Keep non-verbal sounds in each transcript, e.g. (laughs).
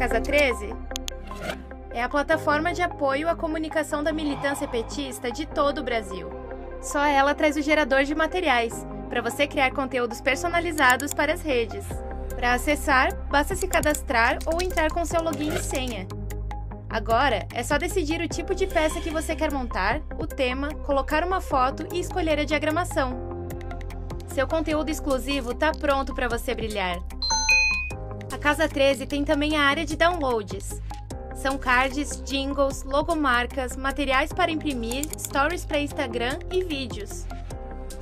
Casa 13? É a plataforma de apoio à comunicação da militância petista de todo o Brasil. Só ela traz o gerador de materiais, para você criar conteúdos personalizados para as redes. Para acessar, basta se cadastrar ou entrar com seu login e senha. Agora é só decidir o tipo de peça que você quer montar, o tema, colocar uma foto e escolher a diagramação. Seu conteúdo exclusivo está pronto para você brilhar. Casa 13 tem também a área de downloads. São cards, jingles, logomarcas, materiais para imprimir, stories para Instagram e vídeos.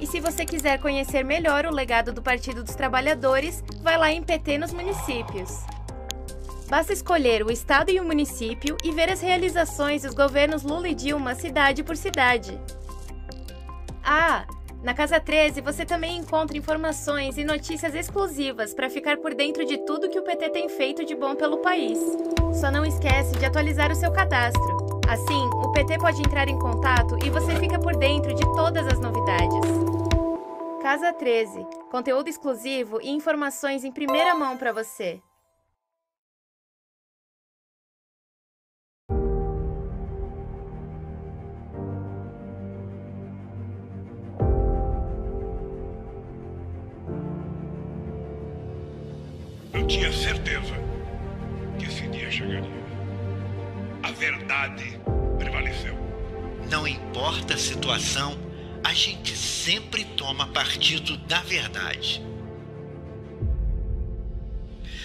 E se você quiser conhecer melhor o legado do Partido dos Trabalhadores, vai lá em PT nos municípios. Basta escolher o estado e o município e ver as realizações dos governos Lula e Dilma cidade por cidade. Ah, na Casa 13 você também encontra informações e notícias exclusivas para ficar por dentro de tudo que o PT tem feito de bom pelo país. Só não esquece de atualizar o seu cadastro. Assim, o PT pode entrar em contato e você fica por dentro de todas as novidades. Casa 13, conteúdo exclusivo e informações em primeira mão para você. Tinha certeza que esse dia chegaria. A verdade prevaleceu. Não importa a situação, a gente sempre toma partido da verdade.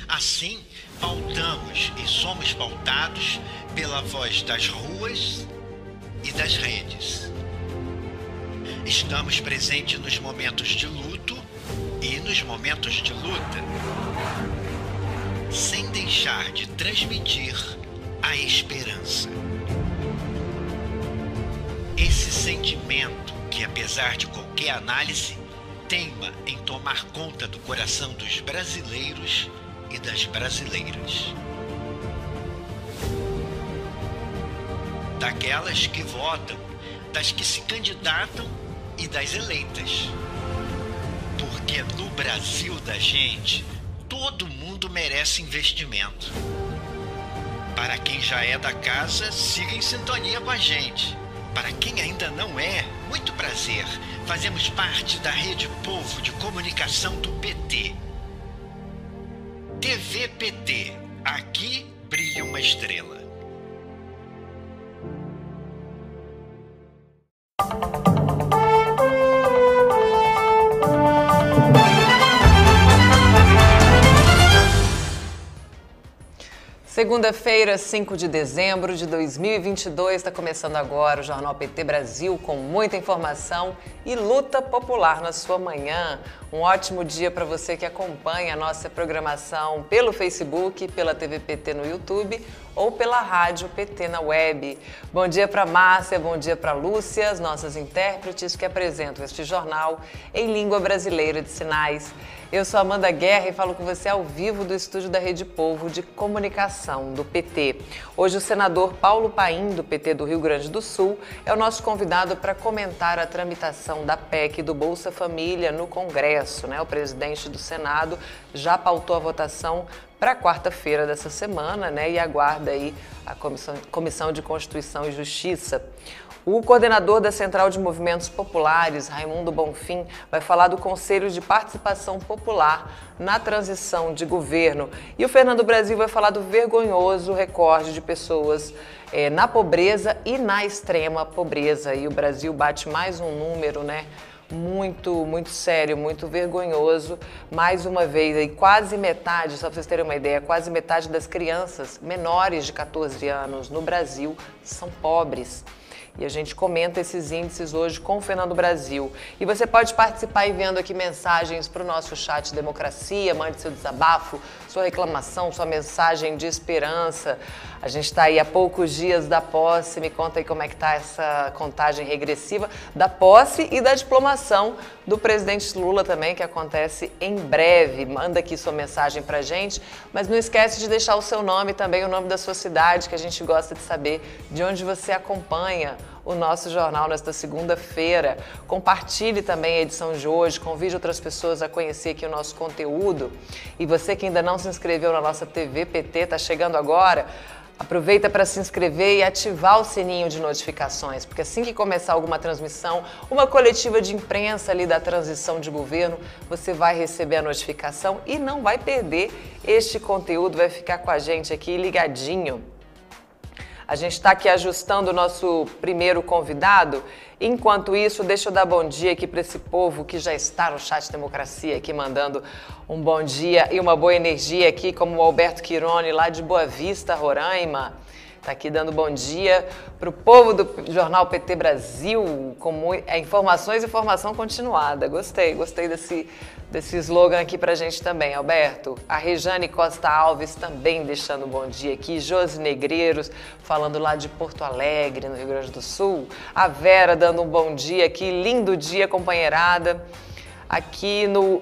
Assim, pautamos e somos pautados pela voz das ruas e das redes. Estamos presentes nos momentos de luto e nos momentos de luta, sem deixar de transmitir a esperança. Esse sentimento que, apesar de qualquer análise, teima em tomar conta do coração dos brasileiros e das brasileiras. Daquelas que votam, das que se candidatam e das eleitas. Porque no Brasil da gente, todo mundo merece investimento. Para quem já é da casa, siga em sintonia com a gente. Para quem ainda não é, muito prazer. Fazemos parte da Rede Povo de Comunicação do PT. TV PT. Aqui brilha uma estrela. Segunda-feira, 5 de dezembro de 2022, está começando agora o Jornal PT Brasil com muita informação e luta popular na sua manhã. Um ótimo dia para você que acompanha a nossa programação pelo Facebook, pela TV PT no YouTube ou pela rádio PT na web. Bom dia para Márcia, bom dia para Lúcia, as nossas intérpretes que apresentam este jornal em língua brasileira de sinais. Eu sou Amanda Guerra e falo com você ao vivo do estúdio da Rede Povo de Comunicação, do PT. Hoje o senador Paulo Paim, do PT do Rio Grande do Sul, é o nosso convidado para comentar a tramitação da PEC do Bolsa Família no Congresso. Né? O presidente do Senado já pautou a votação para quarta-feira dessa semana né? e aguarda aí a Comissão, Comissão de Constituição e Justiça. O coordenador da Central de Movimentos Populares, Raimundo Bonfim, vai falar do Conselho de Participação Popular na transição de governo. E o Fernando Brasil vai falar do vergonhoso recorde de pessoas é, na pobreza e na extrema pobreza. E o Brasil bate mais um número, né? muito, muito sério, muito vergonhoso. Mais uma vez, aí, quase metade, só para vocês terem uma ideia, quase metade das crianças menores de 14 anos no Brasil são pobres. E a gente comenta esses índices hoje com o Fernando Brasil. E você pode participar enviando aqui mensagens para o nosso chat Democracia, mande seu desabafo, sua reclamação, sua mensagem de esperança. A gente está aí há poucos dias da posse, me conta aí como é que está essa contagem regressiva da posse e da diplomação do presidente Lula também, que acontece em breve. Manda aqui sua mensagem para gente, mas não esquece de deixar o seu nome também, o nome da sua cidade, que a gente gosta de saber de onde você acompanha o nosso jornal nesta segunda-feira. Compartilhe também a edição de hoje, convide outras pessoas a conhecer aqui o nosso conteúdo. E você que ainda não se inscreveu na nossa TV PT, está chegando agora, Aproveita para se inscrever e ativar o sininho de notificações, porque assim que começar alguma transmissão, uma coletiva de imprensa ali da transição de governo, você vai receber a notificação e não vai perder este conteúdo, vai ficar com a gente aqui ligadinho. A gente está aqui ajustando o nosso primeiro convidado. Enquanto isso, deixa eu dar bom dia aqui para esse povo que já está no chat Democracia aqui mandando um bom dia e uma boa energia aqui, como o Alberto Quirone lá de Boa Vista, Roraima. Está aqui dando bom dia para o povo do Jornal PT Brasil, com é, informações e informação continuada. Gostei, gostei desse, desse slogan aqui para a gente também, Alberto. A Rejane Costa Alves também deixando bom dia aqui. Josi Negreiros falando lá de Porto Alegre, no Rio Grande do Sul. A Vera dando um bom dia aqui. Lindo dia, companheirada. Aqui no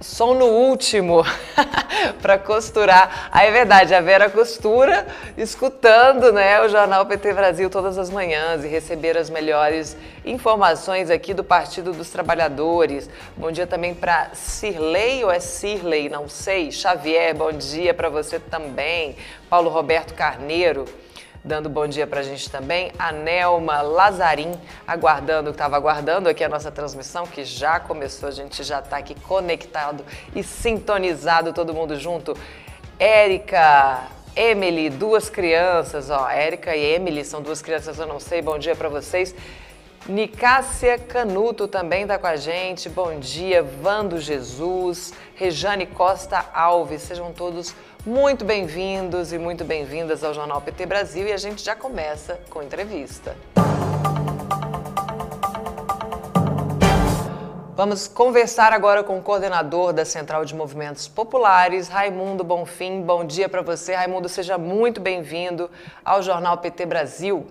som no último (laughs) para costurar. Aí é verdade, a Vera costura escutando né, o Jornal PT Brasil todas as manhãs e receber as melhores informações aqui do Partido dos Trabalhadores. Bom dia também para Cirlei ou é Cirlei, não sei. Xavier, bom dia para você também. Paulo Roberto Carneiro dando bom dia para a gente também. A Nelma Lazarim, aguardando, estava aguardando aqui a nossa transmissão, que já começou, a gente já está aqui conectado e sintonizado, todo mundo junto. Érica, Emily, duas crianças, ó, Érica e Emily são duas crianças, eu não sei, bom dia para vocês. Nicácia Canuto também está com a gente, bom dia. Vando Jesus, Rejane Costa Alves, sejam todos muito bem-vindos e muito bem-vindas ao Jornal PT Brasil e a gente já começa com entrevista. Vamos conversar agora com o coordenador da Central de Movimentos Populares, Raimundo Bonfim. Bom dia para você, Raimundo. Seja muito bem-vindo ao Jornal PT Brasil.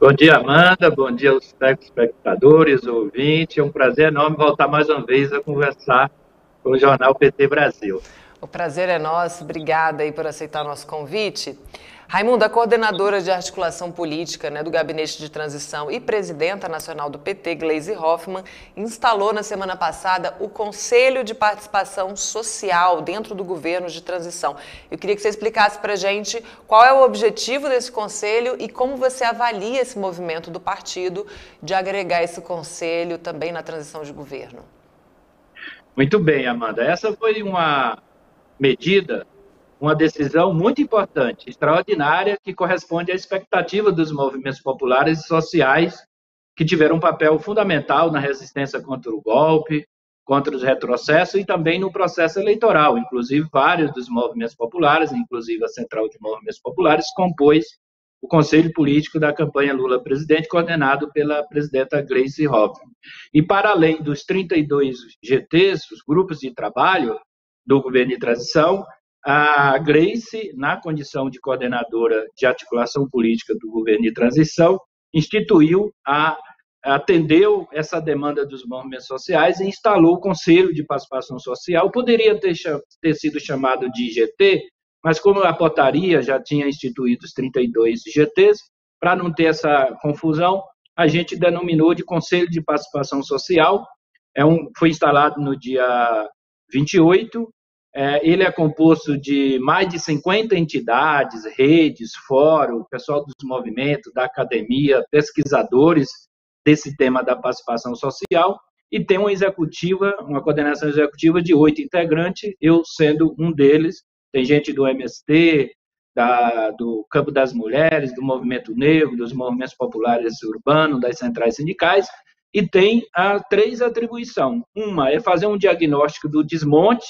Bom dia, Amanda. Bom dia aos telespectadores, ouvintes. É um prazer enorme voltar mais uma vez a conversar com o Jornal PT Brasil. O prazer é nosso. Obrigada aí por aceitar nosso convite. Raimundo, a coordenadora de articulação política né, do Gabinete de Transição e presidenta nacional do PT, Gleisi Hoffmann, instalou na semana passada o Conselho de Participação Social dentro do governo de transição. Eu queria que você explicasse para gente qual é o objetivo desse conselho e como você avalia esse movimento do partido de agregar esse conselho também na transição de governo. Muito bem, Amanda. Essa foi uma medida, uma decisão muito importante, extraordinária, que corresponde à expectativa dos movimentos populares e sociais que tiveram um papel fundamental na resistência contra o golpe, contra os retrocessos e também no processo eleitoral. Inclusive, vários dos movimentos populares, inclusive a Central de Movimentos Populares, compôs o Conselho Político da campanha Lula presidente, coordenado pela presidenta Gleice Hoffmann. E, para além dos 32 GTs, os grupos de trabalho, do governo de transição. A Grace, na condição de coordenadora de articulação política do governo de transição, instituiu a atendeu essa demanda dos movimentos sociais e instalou o Conselho de Participação Social. Poderia ter, ter sido chamado de IGT, mas como a portaria já tinha instituído os 32 IGTs, para não ter essa confusão, a gente denominou de Conselho de Participação Social. É um, foi instalado no dia 28 é, ele é composto de mais de 50 entidades, redes, fórum, pessoal dos movimentos, da academia, pesquisadores desse tema da participação social, e tem uma executiva, uma coordenação executiva de oito integrantes, eu sendo um deles. Tem gente do MST, da, do campo das mulheres, do movimento negro, dos movimentos populares urbanos, das centrais sindicais, e tem a três atribuições. Uma é fazer um diagnóstico do desmonte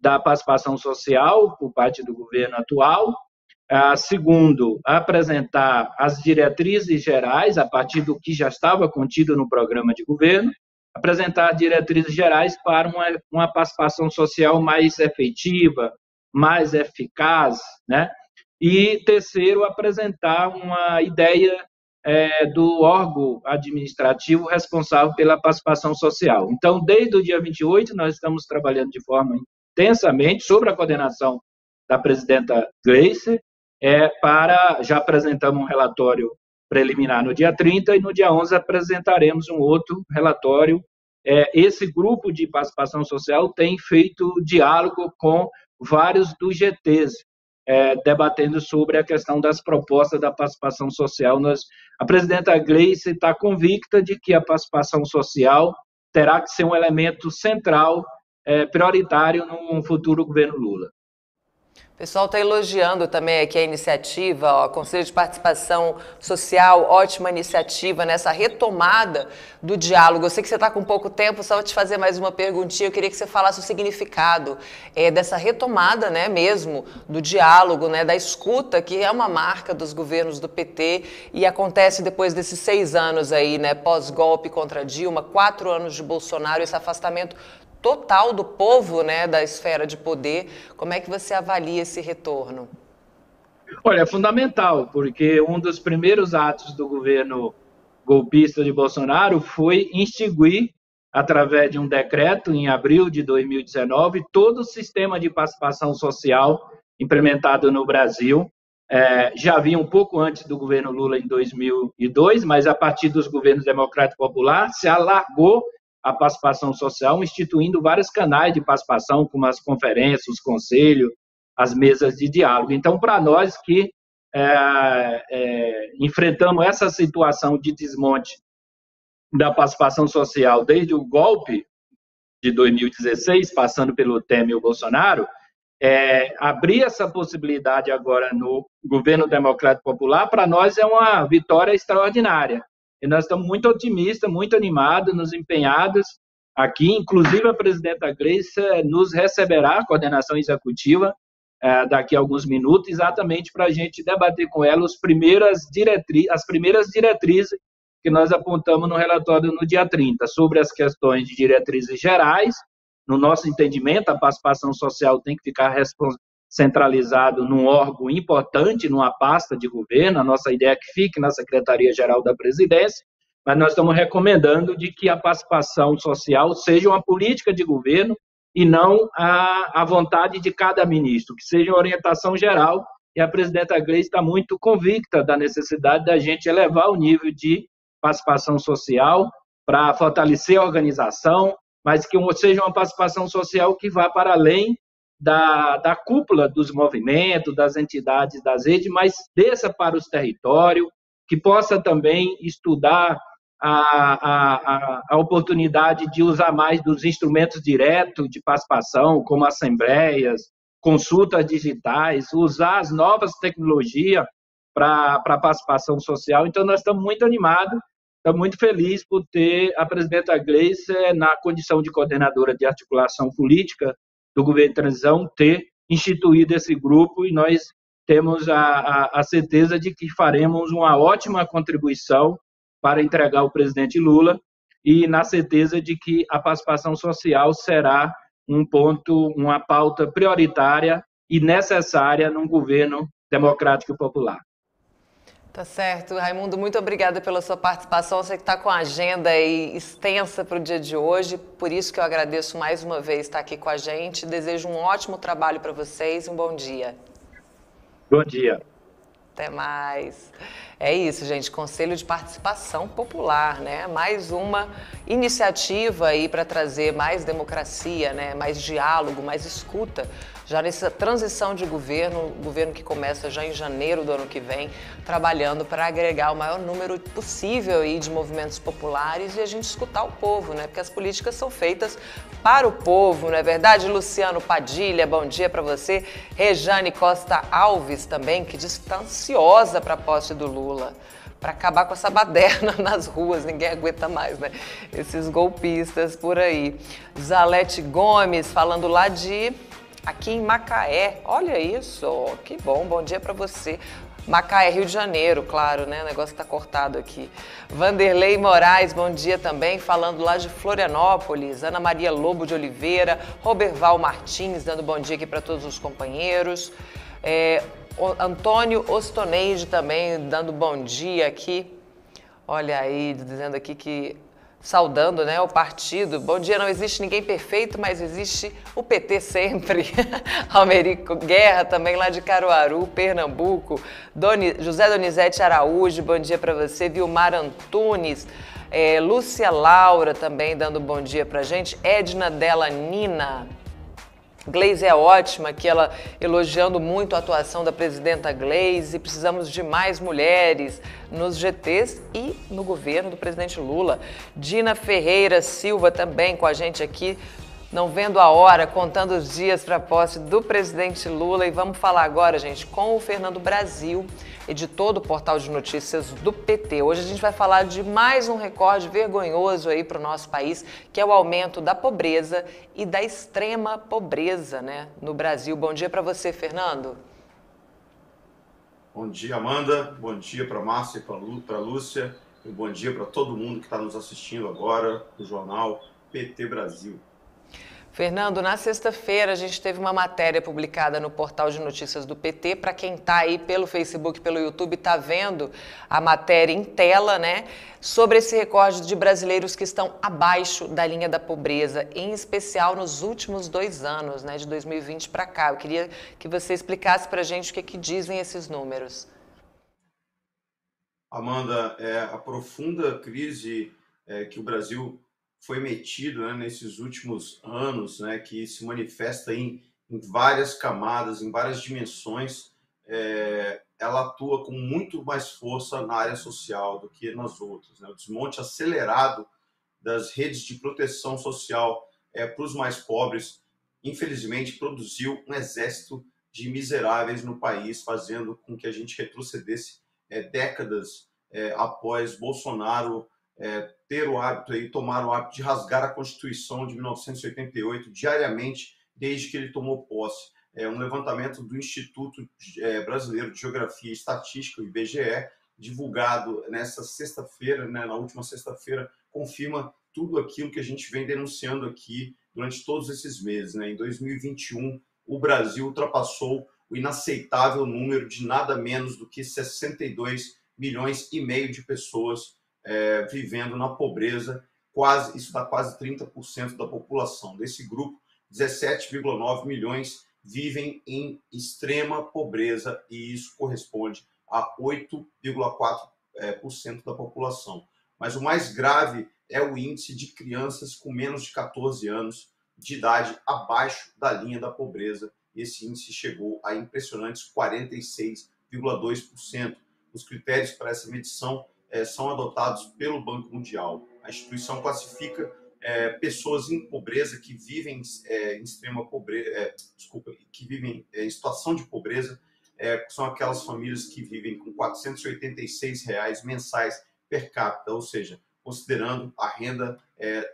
da participação social por parte do governo atual. A segundo, apresentar as diretrizes gerais, a partir do que já estava contido no programa de governo, apresentar diretrizes gerais para uma, uma participação social mais efetiva, mais eficaz, né? E terceiro, apresentar uma ideia é, do órgão administrativo responsável pela participação social. Então, desde o dia 28, nós estamos trabalhando de forma intensamente sobre a coordenação da presidenta Grace, é, para já apresentamos um relatório preliminar no dia 30 e no dia 11 apresentaremos um outro relatório. É, esse grupo de participação social tem feito diálogo com vários dos GTs, é, debatendo sobre a questão das propostas da participação social. Nós, a presidenta Gleice está convicta de que a participação social terá que ser um elemento central, é, prioritário no futuro governo Lula. O pessoal está elogiando também aqui a iniciativa, ó, Conselho de Participação Social, ótima iniciativa nessa retomada do diálogo. Eu sei que você está com pouco tempo, só vou te fazer mais uma perguntinha. Eu queria que você falasse o significado é, dessa retomada, né, mesmo, do diálogo, né, da escuta, que é uma marca dos governos do PT e acontece depois desses seis anos aí, né, pós-golpe contra Dilma, quatro anos de Bolsonaro, esse afastamento total do povo, né, da esfera de poder. Como é que você avalia esse retorno? Olha, é fundamental, porque um dos primeiros atos do governo golpista de Bolsonaro foi instituir, através de um decreto, em abril de 2019, todo o sistema de participação social implementado no Brasil. É, já havia um pouco antes do governo Lula, em 2002, mas a partir dos governos democrático popular, se alargou a participação social, instituindo vários canais de participação, como as conferências, os conselhos, as mesas de diálogo. Então, para nós que é, é, enfrentamos essa situação de desmonte da participação social desde o golpe de 2016, passando pelo Temer e o Bolsonaro, é, abrir essa possibilidade agora no governo democrático popular, para nós é uma vitória extraordinária. E nós estamos muito otimistas, muito animados, nos empenhados aqui. Inclusive, a presidenta Gleice nos receberá, a coordenação executiva, eh, daqui a alguns minutos, exatamente para a gente debater com ela as primeiras, diretri as primeiras diretrizes que nós apontamos no relatório no dia 30, sobre as questões de diretrizes gerais. No nosso entendimento, a participação social tem que ficar centralizado num órgão importante, numa pasta de governo. A nossa ideia é que fique na Secretaria-Geral da Presidência, mas nós estamos recomendando de que a participação social seja uma política de governo e não a, a vontade de cada ministro, que seja uma orientação geral. E a presidenta Gleice está muito convicta da necessidade da gente elevar o nível de participação social para fortalecer a organização, mas que seja uma participação social que vá para além da, da cúpula dos movimentos, das entidades das redes, mas desça para os territórios, que possa também estudar a, a, a oportunidade de usar mais dos instrumentos diretos de participação, como assembleias, consultas digitais, usar as novas tecnologias para a participação social. Então, nós estamos muito animados, estamos muito felizes por ter a presidenta Gleice na condição de coordenadora de articulação política do governo de transição ter instituído esse grupo e nós temos a, a, a certeza de que faremos uma ótima contribuição para entregar o presidente Lula e na certeza de que a participação social será um ponto, uma pauta prioritária e necessária num governo democrático e popular. Tá certo. Raimundo, muito obrigada pela sua participação. Você que está com a agenda aí extensa para o dia de hoje, por isso que eu agradeço mais uma vez estar aqui com a gente. Desejo um ótimo trabalho para vocês e um bom dia. Bom dia. Até mais. É isso, gente. Conselho de Participação Popular, né? Mais uma iniciativa aí para trazer mais democracia, né? Mais diálogo, mais escuta já nessa transição de governo, governo que começa já em janeiro do ano que vem, trabalhando para agregar o maior número possível aí de movimentos populares e a gente escutar o povo, né? Porque as políticas são feitas para o povo, não é verdade? Luciano Padilha, bom dia para você. Rejane Costa Alves também, que diz que está ansiosa para a posse do Lula para acabar com essa baderna (laughs) nas ruas, ninguém aguenta mais, né? Esses golpistas por aí. Zalete Gomes falando lá de aqui em Macaé. Olha isso, que bom, bom dia para você. Macaé, Rio de Janeiro, claro, né? O negócio está cortado aqui. Vanderlei Moraes, bom dia também, falando lá de Florianópolis. Ana Maria Lobo de Oliveira, Roberval Martins, dando bom dia aqui para todos os companheiros. É, Antônio Ostoneide também, dando bom dia aqui. Olha aí, dizendo aqui que saudando né, o partido. Bom dia, não existe ninguém perfeito, mas existe o PT sempre. (laughs) Almerico Guerra, também lá de Caruaru, Pernambuco. Doni, José Donizete Araújo, bom dia para você. Vilmar Antunes. É, Lúcia Laura também dando bom dia pra gente. Edna Della Nina. Gleise é ótima, que ela elogiando muito a atuação da presidenta Gleise. Precisamos de mais mulheres nos GTs e no governo do presidente Lula. Dina Ferreira Silva também com a gente aqui não vendo a hora, contando os dias para a posse do presidente Lula. E vamos falar agora, gente, com o Fernando Brasil, editor do portal de notícias do PT. Hoje a gente vai falar de mais um recorde vergonhoso aí para o nosso país, que é o aumento da pobreza e da extrema pobreza né, no Brasil. Bom dia para você, Fernando. Bom dia, Amanda. Bom dia para Márcia e para Lúcia. E bom dia para todo mundo que está nos assistindo agora no jornal PT Brasil. Fernando, na sexta-feira a gente teve uma matéria publicada no portal de notícias do PT. Para quem está aí pelo Facebook, pelo YouTube, está vendo a matéria em tela, né? Sobre esse recorde de brasileiros que estão abaixo da linha da pobreza, em especial nos últimos dois anos, né? De 2020 para cá. Eu queria que você explicasse para a gente o que, que dizem esses números. Amanda, é, a profunda crise é, que o Brasil foi metido né, nesses últimos anos, né, que se manifesta em, em várias camadas, em várias dimensões, é, ela atua com muito mais força na área social do que nas outras. Né? O desmonte acelerado das redes de proteção social é, para os mais pobres, infelizmente, produziu um exército de miseráveis no país, fazendo com que a gente retrocedesse é, décadas é, após Bolsonaro é, ter o hábito aí, tomar o hábito de rasgar a Constituição de 1988 diariamente, desde que ele tomou posse. É um levantamento do Instituto é, Brasileiro de Geografia e Estatística, o IBGE, divulgado nessa sexta-feira, né, na última sexta-feira, confirma tudo aquilo que a gente vem denunciando aqui durante todos esses meses. Né? Em 2021, o Brasil ultrapassou o inaceitável número de nada menos do que 62 milhões e meio de pessoas é, vivendo na pobreza, quase isso dá quase 30% da população. Desse grupo, 17,9 milhões vivem em extrema pobreza e isso corresponde a 8,4% é, da população. Mas o mais grave é o índice de crianças com menos de 14 anos de idade abaixo da linha da pobreza. Esse índice chegou a impressionantes 46,2%. Os critérios para essa medição é, são adotados pelo Banco Mundial. A instituição classifica é, pessoas em pobreza que vivem é, em extrema pobreza, é, desculpa, que vivem é, em situação de pobreza, são aquelas famílias que vivem com 486 reais mensais per capita, ou seja, considerando a renda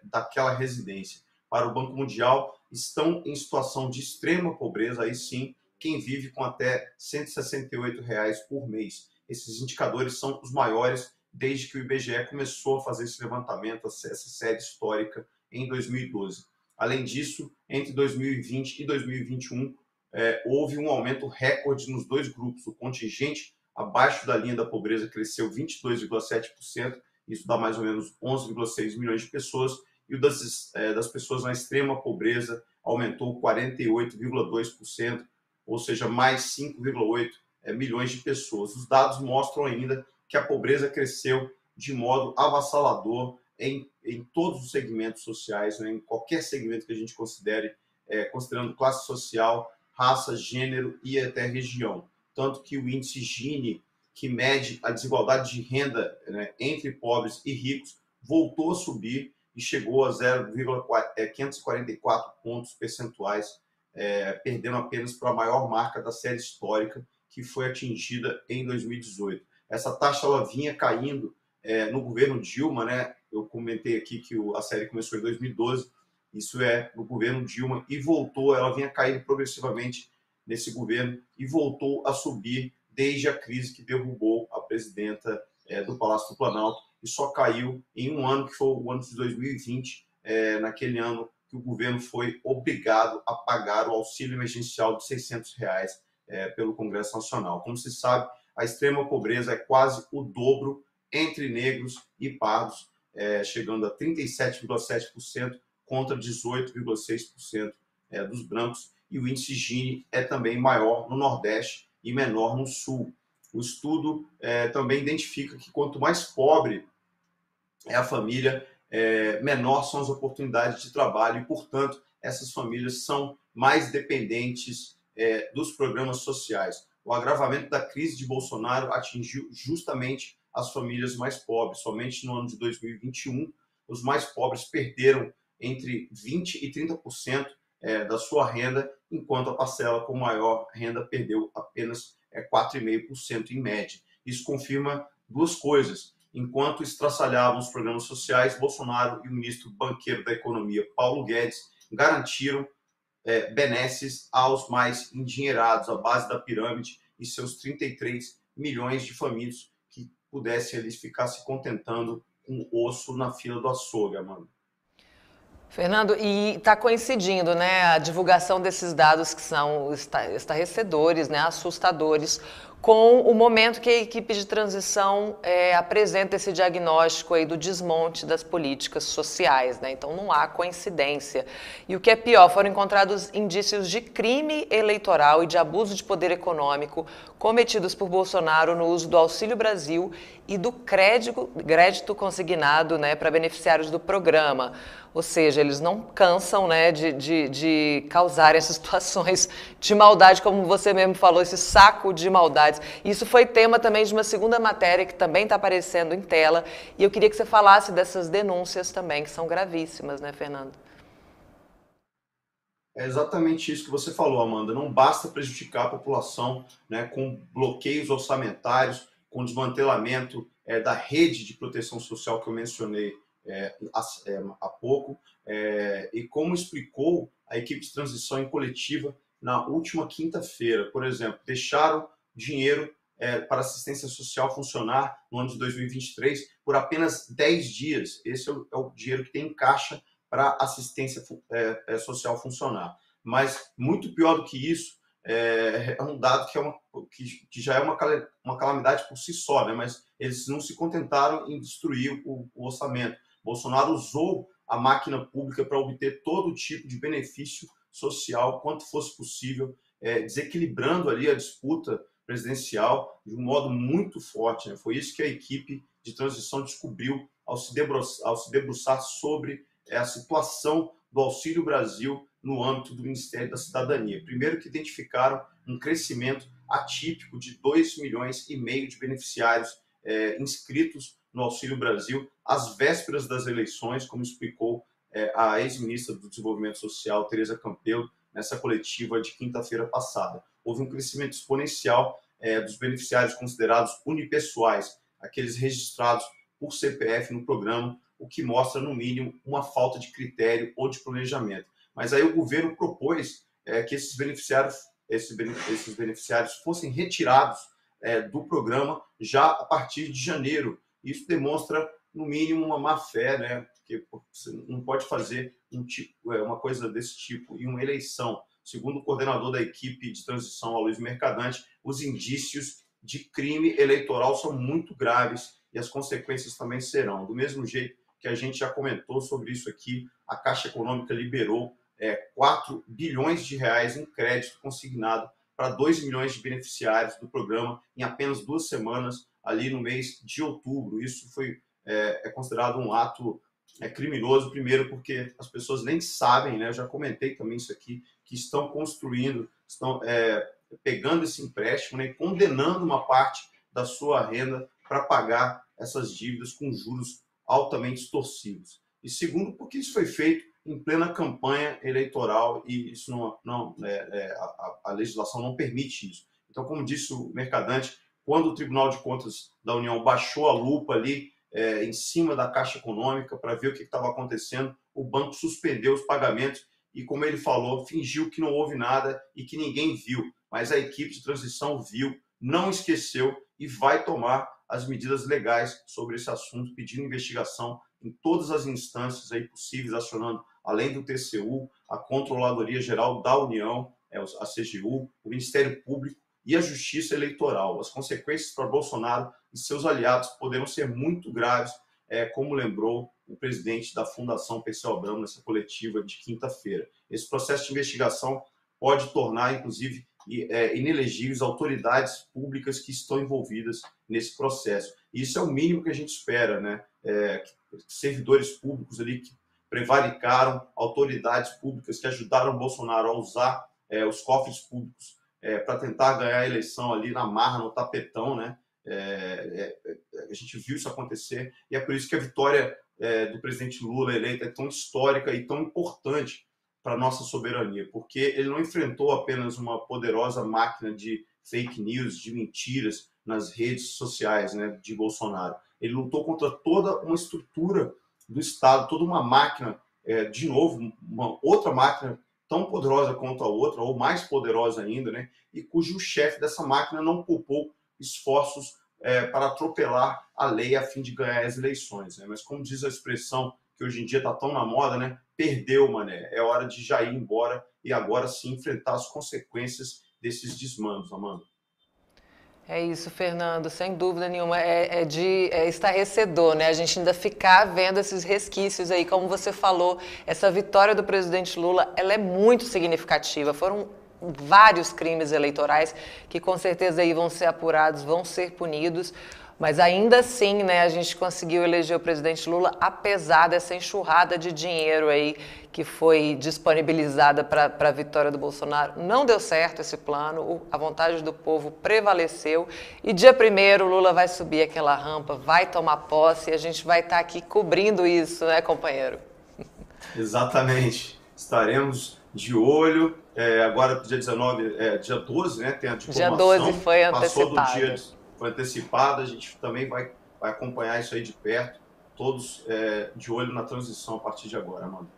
daquela residência. Para o Banco Mundial, estão em situação de extrema pobreza, aí sim, quem vive com até 168 reais por mês. Esses indicadores são os maiores desde que o IBGE começou a fazer esse levantamento, essa série histórica em 2012. Além disso, entre 2020 e 2021, é, houve um aumento recorde nos dois grupos. O contingente abaixo da linha da pobreza cresceu 22,7%, isso dá mais ou menos 11,6 milhões de pessoas, e o das, é, das pessoas na extrema pobreza aumentou 48,2%, ou seja, mais 5,8 é, milhões de pessoas. Os dados mostram ainda que a pobreza cresceu de modo avassalador em, em todos os segmentos sociais, né? em qualquer segmento que a gente considere, é, considerando classe social, raça, gênero e até região. Tanto que o índice Gini, que mede a desigualdade de renda né, entre pobres e ricos, voltou a subir e chegou a 0,544 é, pontos percentuais, é, perdendo apenas para a maior marca da série histórica, que foi atingida em 2018. Essa taxa ela vinha caindo é, no governo Dilma, né? Eu comentei aqui que a série começou em 2012, isso é no governo Dilma e voltou, ela vinha caindo progressivamente nesse governo e voltou a subir desde a crise que derrubou a presidenta é, do Palácio do Planalto e só caiu em um ano que foi o ano de 2020, é, naquele ano que o governo foi obrigado a pagar o auxílio emergencial de 600 reais é, pelo Congresso Nacional. Como se sabe, a extrema pobreza é quase o dobro entre negros e pardos. é, chegando a 37,7% contra 18,6% é, dos brancos, e o índice Gini é também maior no Nordeste e menor no Sul. O estudo é, também identifica que quanto mais pobre é a família, é, menor são as oportunidades de trabalho e, portanto, essas famílias são mais dependentes é, dos programas sociais. O agravamento da crise de Bolsonaro atingiu justamente as famílias mais pobres. Somente no ano de 2021, os mais pobres perderam entre 20% e 30% é, da sua renda, enquanto a parcela com maior renda perdeu apenas é, 4,5% em média. Isso confirma duas coisas. Enquanto estraçalhavam os programas sociais, Bolsonaro e o ministro banqueiro da Economia, Paulo Guedes, garantiram é, benesses aos mais endinheirados, à base da pirâmide, e seus 33 milhões de famílias que pudessem ali ficar se contentando com osso na fila do açougue, mano. Fernando, e está coincidindo, né, a divulgação desses dados que são estarrecedores, né, assustadores, com o momento que a equipe de transição é, apresenta esse diagnóstico aí do desmonte das políticas sociais, né? Então não há coincidência. E o que é pior, foram encontrados indícios de crime eleitoral e de abuso de poder econômico cometidos por Bolsonaro no uso do Auxílio Brasil e do crédito, crédito consignado né, para beneficiários do programa. Ou seja, eles não cansam né, de, de, de causar essas (laughs) situações de maldade, como você mesmo falou, esse saco de Isso foi tema também de uma segunda matéria que também está aparecendo em tela. E eu queria que você falasse dessas denúncias também, que são gravíssimas, né, Fernando? É exatamente isso que você falou, Amanda. Não basta prejudicar a população né, com bloqueios orçamentários, com desmantelamento é, da rede de proteção social que eu mencionei é, há, é, pouco, é, e como explicou a equipe de transição em coletiva na última quinta-feira. Por exemplo, deixaram dinheiro é, para assistência social funcionar no ano de 2023 por apenas 10 dias. Esse é o, é o dinheiro que tem em caixa para assistência é, social funcionar. Mas muito pior do que isso, é, é um dado que, é uma, que, que, já é uma, uma calamidade por si só, né? mas eles não se contentaram em destruir o, o orçamento. Bolsonaro usou a máquina pública para obter todo tipo de benefício social quanto fosse possível, é, desequilibrando ali a disputa presidencial de um modo muito forte. Né? Foi isso que a equipe de transição descobriu ao se debruçar, ao se debruçar sobre a situação do Auxílio Brasil no âmbito do Ministério da Cidadania. Primeiro que identificaram um crescimento atípico de 2 milhões e meio de beneficiários é, inscritos no Auxílio Brasil às vésperas das eleições, como explicou é, a ex-ministra do Desenvolvimento Social, Tereza Campelo, nessa coletiva de quinta-feira passada. Houve um crescimento exponencial é, dos beneficiários considerados unipessoais, aqueles registrados por CPF no programa, o que mostra, no mínimo, uma falta de critério ou de planejamento. Mas aí o governo propôs é, que esses beneficiários, esses, beneficiários fossem retirados é, do programa já a partir de janeiro. Isso demonstra, no mínimo, uma má fé, né? Porque você não pode fazer um tipo, uma coisa desse tipo em uma eleição. Segundo o coordenador da equipe de transição, Luiz Mercadante, os indícios de crime eleitoral são muito graves e as consequências também serão. Do mesmo jeito que a gente já comentou sobre isso aqui, a Caixa Econômica liberou é, 4 bilhões de reais em crédito consignado para 2 milhões de beneficiários do programa em apenas duas semanas, ali no mês de outubro. Isso foi é, é considerado um ato é, criminoso, primeiro porque as pessoas nem sabem, né? Eu já comentei também isso aqui, que estão construindo, estão é, pegando esse empréstimo, né, condenando uma parte da sua renda para pagar essas dívidas com juros altamente extorsivos. E segundo, porque isso foi feito em plena campanha eleitoral e isso não, não é, é, a, a, legislação não permite isso. Então, como disse o Mercadante, quando o Tribunal de Contas da União baixou a lupa ali é, em cima da Caixa Econômica para ver o que estava acontecendo, o banco suspendeu os pagamentos e, como ele falou, fingiu que não houve nada e que ninguém viu. Mas a equipe de transição viu, não esqueceu e vai tomar as medidas legais sobre esse assunto, pedindo investigação em todas as instâncias aí possíveis, acionando além do TCU, a Controladoria Geral da União, é, a CGU, o Ministério Público e a Justiça Eleitoral. As consequências para Bolsonaro e seus aliados poderão ser muito graves, é, como lembrou o presidente da Fundação Perseu Abramo nessa coletiva de quinta-feira. Esse processo de investigação pode tornar, inclusive, é, inelegíveis autoridades públicas que estão envolvidas nesse processo. E isso é o mínimo que a gente espera, né? É, servidores públicos ali que prevaricaram, autoridades públicas que ajudaram Bolsonaro a usar é, os cofres públicos é, para tentar ganhar a eleição ali na marra, no tapetão, né? É, é, é, a gente viu isso acontecer e é por isso que a vitória do presidente Lula eleita é tão histórica e tão importante para nossa soberania, porque ele não enfrentou apenas uma poderosa máquina de fake news, de mentiras nas redes sociais né, de Bolsonaro. Ele lutou contra toda uma estrutura do Estado, toda uma máquina, é, de novo, uma outra máquina tão poderosa quanto a outra, ou mais poderosa ainda, né, e cujo chefe dessa máquina não poupou esforços é, para atropelar a lei a fim de ganhar as eleições. Né? Mas como diz a expressão que hoje em dia está tão na moda, né? Perdeu, mané. É hora de já ir embora e agora sim enfrentar as consequências desses desmandos, Amanda. É isso, Fernando, sem dúvida nenhuma. É, é de é estarrecedor, né? A gente ainda ficar vendo esses resquícios aí, como você falou, essa vitória do presidente Lula, ela é muito significativa. Foram vários crimes eleitorais que com certeza aí vão ser apurados, vão ser punidos. Mas ainda assim, né, a gente conseguiu eleger o presidente Lula, apesar dessa enxurrada de dinheiro aí que foi disponibilizada para a vitória do Bolsonaro. Não deu certo esse plano, a vontade do povo prevaleceu. E dia primeiro, Lula vai subir aquela rampa, vai tomar posse e a gente vai estar tá aqui cobrindo isso, né, companheiro? (laughs) Exatamente. Estaremos de olho. É, agora, dia 19, é, dia 12, né? Tem a diplomação. Dia 12 foi antecipado. Passou do dia foi antecipada, a gente também vai, vai acompanhar isso aí de perto, todos é, de olho na transição a partir de agora, mano.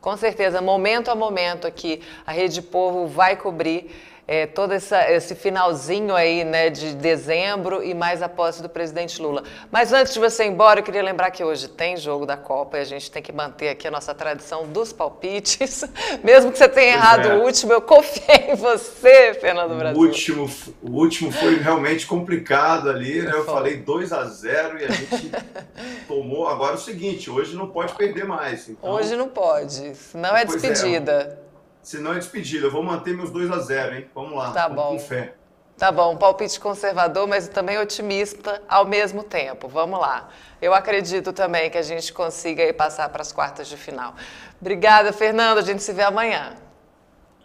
Com certeza, momento a momento aqui, a Rede Povo vai cobrir é, todo essa, esse finalzinho aí né, de dezembro e mais a posse do presidente Lula. Mas antes de você ir embora, eu queria lembrar que hoje tem jogo da Copa e a gente tem que manter aqui a nossa tradição dos palpites. (laughs) Mesmo que você tenha pois errado é. o último, eu confiei em você, Fernando Brasil. O último, o último foi realmente complicado ali, né? Eu falei 2 a 0 e a gente (laughs) tomou. Agora é o seguinte, hoje não pode perder mais. Então... Hoje não pode, senão é, é despedida. É. Se não é despedida. Eu vou manter meus 2 a 0 hein? Vamos lá. Tá bom. Com fé. Tá bom, palpite conservador, mas também otimista ao mesmo tempo. Vamos lá. Eu acredito também que a gente consiga passar para as quartas de final. Obrigada, Fernando. A gente se vê amanhã.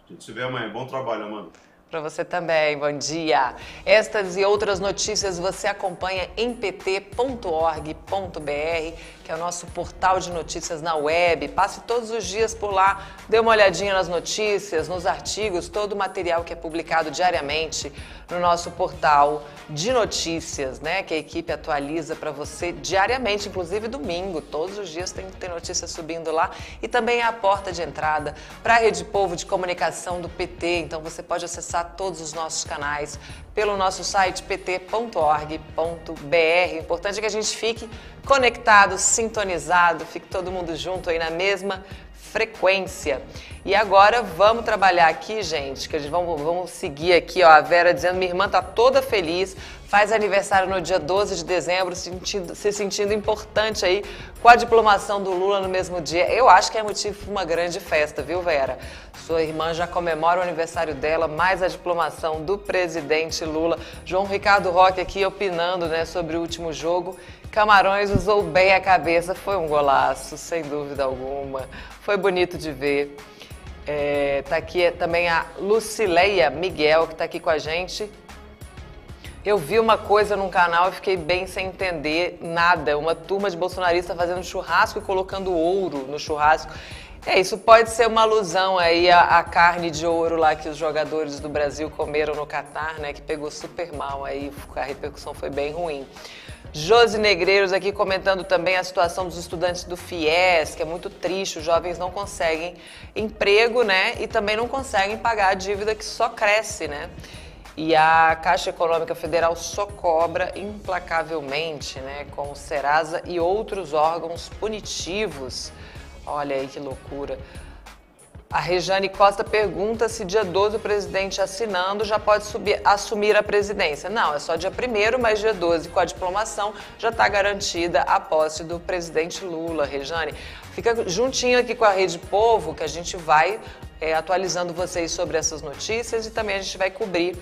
A gente se vê amanhã. Bom trabalho, Amanda. Para você também, bom dia. Estas e outras notícias você acompanha em pt.org.br, que é o nosso portal de notícias na web. Passe todos os dias por lá, dê uma olhadinha nas notícias, nos artigos, todo o material que é publicado diariamente no nosso portal de notícias, né? Que a equipe atualiza para você diariamente, inclusive domingo, todos os dias tem, tem notícias subindo lá. E também é a porta de entrada para a Rede Povo de Comunicação do PT. Então você pode acessar todos os nossos canais pelo nosso site pt.org.br. Importante é que a gente fique conectado, sintonizado, fique todo mundo junto aí na mesma frequência. E agora vamos trabalhar aqui, gente, que a gente vamos, vamos seguir aqui, ó, a Vera dizendo, minha irmã tá toda feliz, faz aniversário no dia 12 de dezembro, sentindo, se sentindo importante aí com a diplomação do Lula no mesmo dia. Eu acho que é motivo para uma grande festa, viu, Vera? Sua irmã já comemora o aniversário dela, mais a diplomação do presidente Lula. João Ricardo Roque aqui opinando, né, sobre o último jogo. Camarões usou bem a cabeça, foi um golaço, sem dúvida alguma. Foi bonito de ver. É, tá aqui também a Lucileia Miguel, que está aqui com a gente. Eu vi uma coisa num canal e fiquei bem sem entender nada. Uma turma de bolsonaristas fazendo churrasco e colocando ouro no churrasco. É, isso pode ser uma alusão aí à, à, carne de ouro lá que os jogadores do Brasil comeram no Catar, né? Que pegou super mal aí, a repercussão foi bem ruim. Josi Negreiros aqui comentando também a situação dos estudantes do FIES, que é muito triste, os jovens não conseguem emprego, né? E também não conseguem pagar a dívida que só cresce, né? E a Caixa Econômica Federal só cobra implacavelmente, né, com o Serasa e outros órgãos punitivos. Olha aí que loucura. A Rejane Costa pergunta se dia 12 o presidente assinando já pode subir, assumir a presidência. Não, é só dia 1 mas dia 12 com a diplomação já está garantida a posse do presidente Lula. Rejane, fica juntinho aqui com a Rede Povo que a gente vai é, atualizando vocês sobre essas notícias e também a gente vai cobrir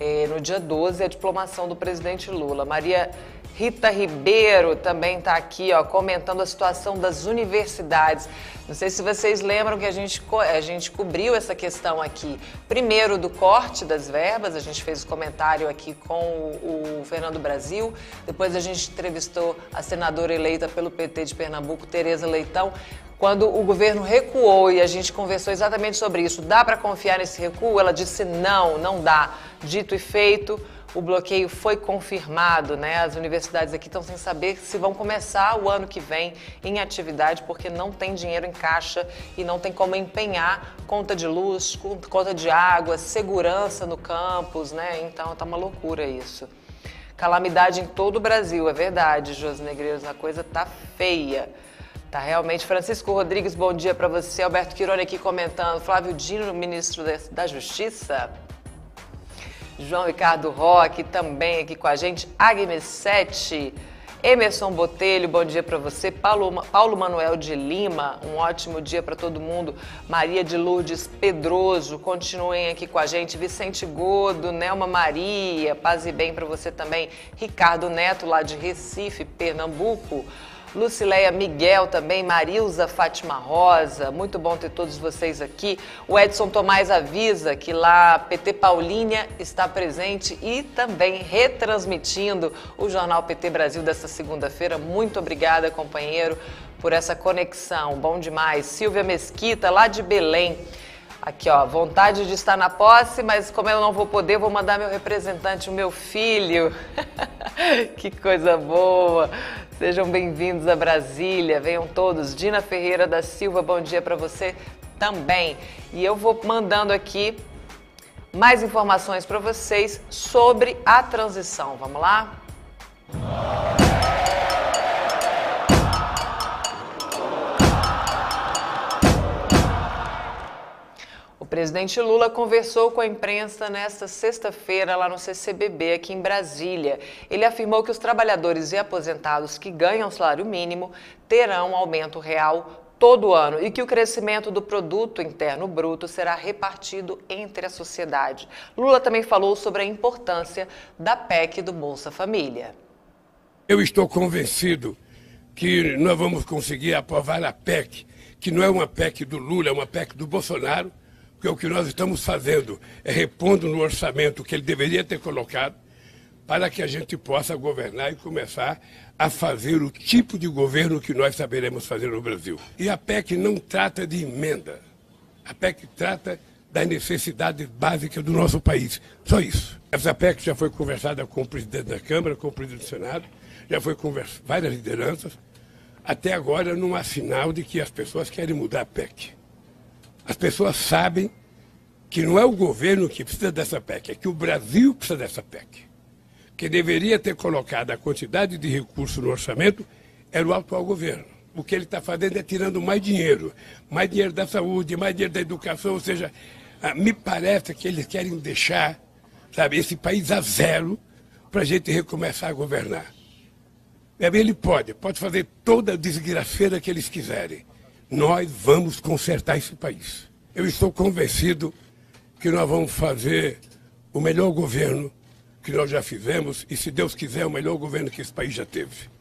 é, no dia 12 a diplomação do presidente Lula. Maria Rita Ribeiro também está aqui, ó, comentando a situação das universidades. Não sei se vocês lembram que a gente, a gente cobriu essa questão aqui. Primeiro do corte das verbas, a gente fez o comentário aqui com o, o Fernando Brasil. Depois a gente entrevistou a senadora eleita pelo PT de Pernambuco, Tereza Leitão. Quando o governo recuou e a gente conversou exatamente sobre isso, dá para confiar nesse recuo? Ela disse não, não dá. Dito e feito, o bloqueio foi confirmado, né? As universidades aqui estão sem saber se vão começar o ano que vem em atividade porque não tem dinheiro em caixa e não tem como empenhar conta de luz, conta de água, segurança no campus, né? Então tá uma loucura isso. Calamidade em todo o Brasil, é verdade, José Negreiros, a coisa tá feia. Tá realmente. Francisco Rodrigues, bom dia para você. Alberto Quirone aqui comentando. Flávio Dino, ministro da Justiça. João Ricardo Roque também aqui com a gente. Agnes Sete. Emerson Botelho, bom dia para você. Paulo, Paulo Manuel de Lima, um ótimo dia para todo mundo. Maria de Lourdes Pedroso, continuem aqui com a gente. Vicente Godo, Nelma Maria, paz e bem para você também. Ricardo Neto, lá de Recife, Pernambuco. Lucileia Miguel também, Marilza Fátima Rosa, muito bom ter todos vocês aqui. O Edson Tomás avisa que lá PT Paulínia está presente e também retransmitindo o Jornal PT Brasil desta segunda-feira. Muito obrigada, companheiro, por essa conexão. Bom demais. Silvia Mesquita, lá de Belém. Aqui, ó, vontade de estar na posse, mas como eu não vou poder, vou mandar meu representante, o meu filho. (laughs) que coisa boa. Sejam bem-vindos a Brasília, venham todos. Dina Ferreira da Silva, bom dia para você também. E eu vou mandando aqui mais informações para vocês sobre a transição. Vamos lá? Presidente Lula conversou com a imprensa nesta sexta-feira lá no CCBB, aqui em Brasília. Ele afirmou que os trabalhadores e aposentados que ganham salário mínimo terão aumento real todo ano e que o crescimento do produto interno bruto será repartido entre a sociedade. Lula também falou sobre a importância da PEC do Bolsa Família. Eu estou convencido que nós vamos conseguir aprovar a PEC, que não é uma PEC do Lula, é uma PEC do Bolsonaro, porque o que nós estamos fazendo é repondo no orçamento que ele deveria ter colocado para que a gente possa governar e começar a fazer o tipo de governo que nós saberemos fazer no Brasil. E a PEC não trata de emenda. A PEC trata da necessidade básica do nosso país. Só isso. Essa PEC já foi conversada com o presidente da Câmara, com o presidente do Senado, já foi conversada várias lideranças. Até agora não há sinal de que as pessoas querem mudar a PEC. As pessoas sabem que não é o governo que precisa dessa PEC, é que o Brasil precisa dessa PEC. Que deveria ter colocado a quantidade de recursos no orçamento era o atual governo. O que ele está fazendo é tirando mais dinheiro, mais dinheiro da saúde, mais dinheiro da educação, ou seja, ah, me parece que eles querem deixar, sabe, esse país a zero para a gente recomeçar a governar. Ele pode, pode fazer toda a desgraceira que eles quiserem nós vamos consertar esse país. Eu estou convencido que nós vamos fazer o melhor governo que nós já fizemos e, se Deus quiser, o melhor governo que esse país já teve.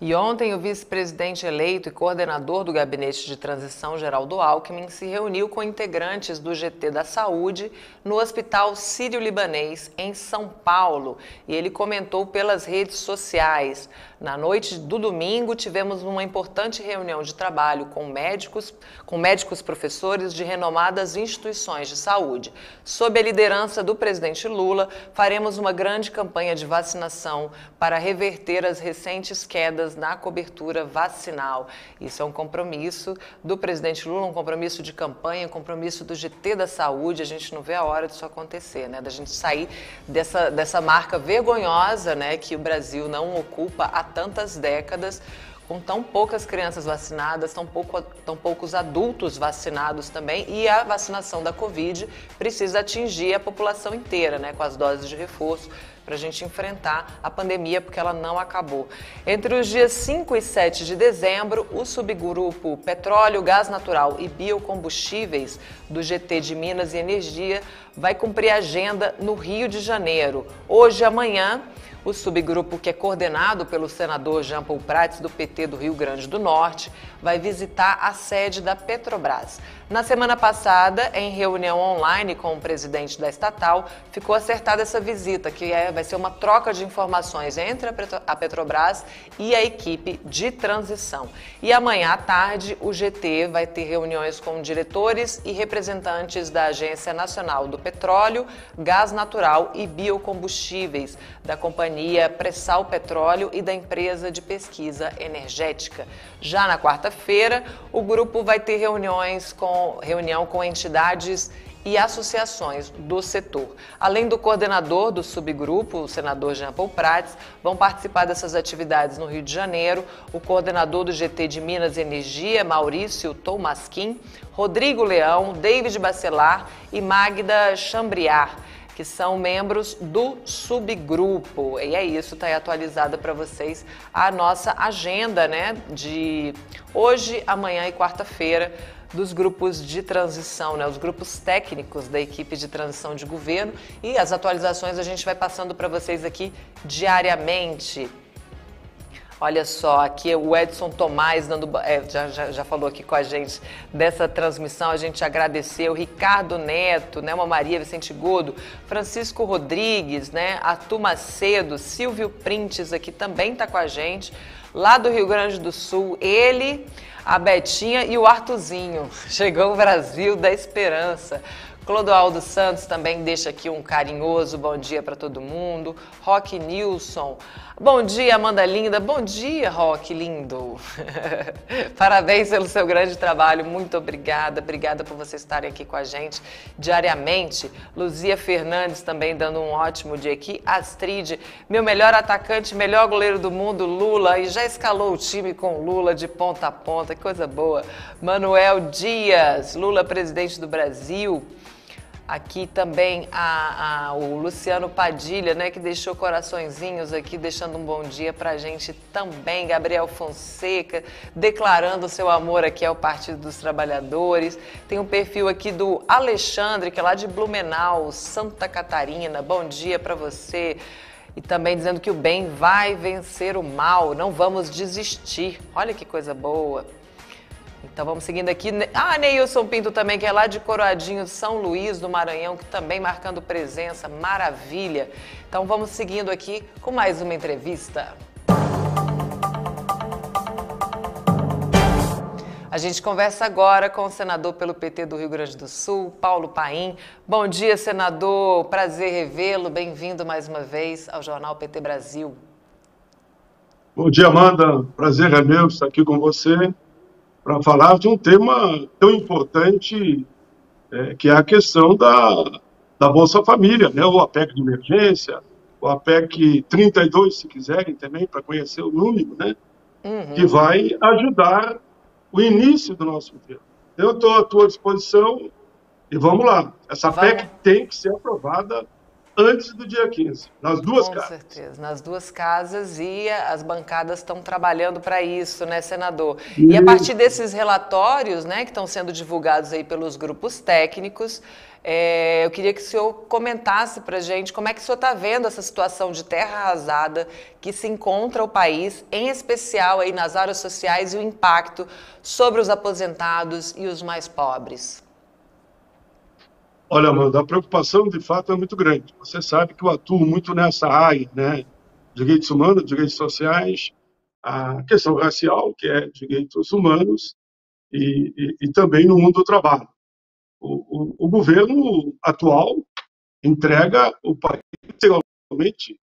E ontem o vice-presidente eleito e coordenador do Gabinete de Transição, Geraldo Alckmin, se reuniu com integrantes do GT da Saúde no Hospital Sírio-Libanês, em São Paulo. E ele comentou pelas redes sociais. Na noite do domingo, tivemos uma importante reunião de trabalho com médicos, com médicos professores de renomadas instituições de saúde. Sob a liderança do presidente Lula, faremos uma grande campanha de vacinação para reverter as recentes quedas na cobertura vacinal. Isso é um compromisso do presidente Lula, um compromisso de campanha, um compromisso do GT da Saúde. A gente não vê a hora disso acontecer, né? Da gente sair dessa, dessa marca vergonhosa, né, que o Brasil não ocupa há tantas décadas com tão poucas crianças vacinadas, tão, pouco, tão poucos adultos vacinados também, e a vacinação da Covid precisa atingir a população inteira, né, com as doses de reforço para a gente enfrentar a pandemia, porque ela não acabou. Entre os dias 5 e 7 de dezembro, o subgrupo Petróleo, Gás Natural e Biocombustíveis do GT de Minas e Energia vai cumprir agenda no Rio de Janeiro. Hoje e amanhã, o subgrupo, que é coordenado pelo senador Jean Paul Prats, do PT do Rio Grande do Norte, vai visitar a sede da Petrobras. Na semana passada, em reunião online com o presidente da estatal, ficou acertada essa visita, que é, vai ser uma troca de informações entre a Petrobras e a equipe de transição. E amanhã à tarde, o GT vai ter reuniões com diretores e representantes da Agência Nacional do Petróleo, Gás Natural e Biocombustíveis, da companhia Pressal Petróleo e da empresa de pesquisa energética. Já na quarta-feira, o grupo vai ter reuniões com reunião com entidades e associações do setor. Além do coordenador do subgrupo, o senador Jean Paul Prats, vão participar dessas atividades no Rio de Janeiro o coordenador do GT de Minas e Energia, Maurício Tomasquim, Rodrigo Leão, David Bacelar e Magda Chambriar que são membros do subgrupo. E é isso, está aí atualizada para vocês a nossa agenda, né, de hoje, amanhã e quarta-feira dos grupos de transição, né, os grupos técnicos da equipe de transição de governo e as atualizações a gente vai passando para vocês aqui diariamente. Olha só, aqui o Edson Tomás dando, é, já, já, já, falou aqui com a gente dessa transmissão, a gente agradeceu. Ricardo Neto, né, uma Maria Vicente Godo, Francisco Rodrigues, né, Arthur Macedo, Silvio Printes aqui também está com a gente, lá do Rio Grande do Sul. Ele, a Betinha e o Artuzinho. (laughs) Chegou o Brasil da Esperança. Clodoaldo Santos também deixa aqui um carinhoso bom dia para todo mundo. Rock Nilson. Bom dia, Amanda Linda. Bom dia, Rock lindo. (laughs) Parabéns pelo seu grande trabalho. Muito obrigada. Obrigada por vocês estarem aqui com a gente diariamente. Luzia Fernandes também dando um ótimo dia aqui. Astrid, meu melhor atacante, melhor goleiro do mundo, Lula. E já escalou o time com Lula de ponta a ponta. Que coisa boa. Manuel Dias, Lula presidente do Brasil. Aqui também a, a, o Luciano Padilha, né, que deixou coraçõezinhos aqui, deixando um bom dia para a gente também. Gabriel Fonseca, declarando seu amor aqui ao Partido dos Trabalhadores. Tem um perfil aqui do Alexandre, que é lá de Blumenau, Santa Catarina. Bom dia para você. E também dizendo que o bem vai vencer o mal, não vamos desistir. Olha que coisa boa. Então vamos seguindo aqui. Ah, Neilson Pinto também, que é lá de Coroadinho, São Luís, do Maranhão, que também marcando presença. Maravilha. Então vamos seguindo aqui com mais uma entrevista. A gente conversa agora com o senador pelo PT do Rio Grande do Sul, Paulo Paim. Bom dia, senador. Prazer revê-lo. Bem-vindo mais uma vez ao Jornal PT Brasil. Bom dia, Amanda. Prazer é meu estar aqui com você para falar de um tema tão importante é, que é a questão da, da Bolsa Família, né? o APEC de emergência, o APEC 32, se quiserem também, para conhecer o número, né? Uhum. que vai ajudar o início do nosso governo. Eu estou à tua disposição e vamos lá. Essa vamos. PEC tem que ser aprovada antes do dia 15, nas duas Com casas. Com certeza, nas duas casas e as bancadas estão trabalhando para isso, né, senador? E... e a partir desses relatórios, né, que estão sendo divulgados aí pelos grupos técnicos, é, eu queria que o senhor comentasse para a gente como é que o senhor está vendo essa situação de terra arrasada que se encontra o país, em especial aí nas áreas sociais e o impacto sobre os aposentados e os mais pobres. Olha, Amanda, a preocupação de fato é muito grande. Você sabe que eu atuo muito nessa área, né? Direitos humanos, direitos sociais, a questão racial, que é direitos humanos, e, e, e também no mundo do trabalho. O, o, o, governo atual entrega o país totalmente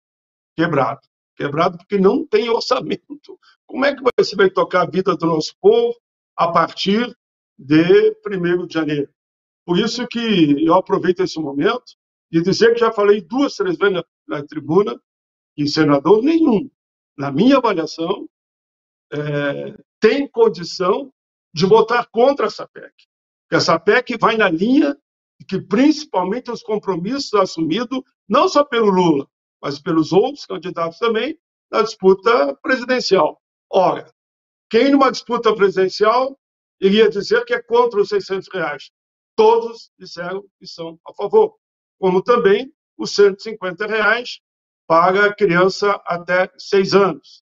quebrado. Quebrado porque não tem orçamento. Como é que você vai tocar a vida do nosso povo a partir de 1 de janeiro? Por isso que eu aproveito esse momento de dizer que já falei duas, três vezes na, na tribuna e senador nenhum, na minha avaliação, é, tem condição de votar contra essa PEC. Essa PEC vai na linha que, principalmente, os compromissos assumidos, não só pelo Lula, mas pelos outros candidatos também, na disputa presidencial. Ora, quem numa disputa presidencial iria dizer que é contra os 600 reais? Todos disseram que são a favor, como também os 150 reais para criança até seis anos.